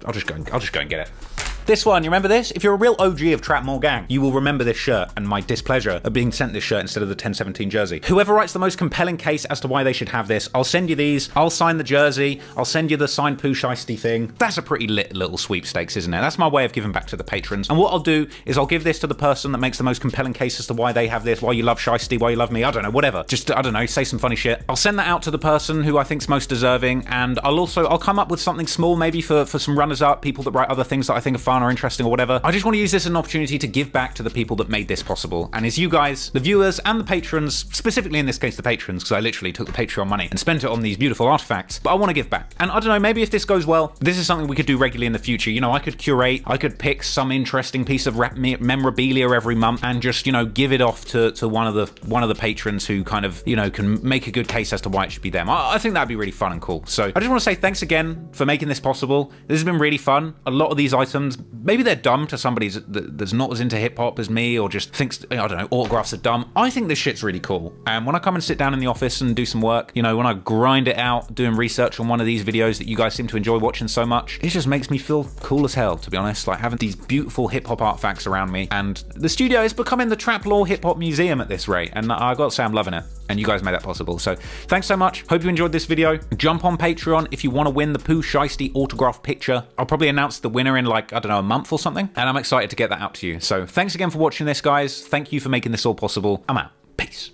I'll just go. And, I'll just go and get it. This one, you remember this? If you're a real OG of Traplore Gang, you will remember this shirt and my displeasure of being sent this shirt instead of the 1017 jersey. Whoever writes the most compelling case as to why they should have this, I'll send you these. I'll sign the jersey. I'll send you the signed Pooh Shiesty thing. That's a pretty lit little sweepstakes, isn't it? That's my way of giving back to the patrons. And what I'll do is I'll give this to the person that makes the most compelling case as to why they have this, why you love Shiesty, why you love me. I don't know, whatever. Just I don't know, say some funny shit. I'll send that out to the person who I think's most deserving, and I'll also I'll come up with something small maybe for for some runners up, people that write other things that I think are fun or interesting or whatever. I just want to use this as an opportunity to give back to the people that made this possible, and it's you guys, the viewers and the patrons, specifically in this case the patrons, because I literally took the Patreon money and spent it on these beautiful artifacts. But I want to give back, and I don't know, maybe if this goes well, this is something we could do regularly in the future. You know, I could curate, I could pick some interesting piece of memorabilia every month and just you know give it off to to one of the one of the patrons who kind of you know can make a good case as to why it should be them. I, I think that'd be really fun and cool. So I just want to say thanks again for making this possible. This has been really fun. A lot of these items, maybe they're dumb to somebody that's not as into hip hop as me or just thinks, I don't know, autographs are dumb. I think this shit's really cool. And when I come and sit down in the office and do some work, you know, when I grind it out doing research on one of these videos that you guys seem to enjoy watching so much, it just makes me feel cool as hell, to be honest. Like having these beautiful hip hop artifacts around me. And the studio is becoming the Trap Lore Hip Hop Museum at this rate. And I gotta say, I'm loving it and you guys made that possible. So thanks so much. Hope you enjoyed this video. Jump on Patreon if you want to win the Pooh Shiesty autograph picture. I'll probably announce the winner in like, I don't know, a month or something. And I'm excited to get that out to you. So thanks again for watching this, guys. Thank you for making this all possible. I'm out. Peace.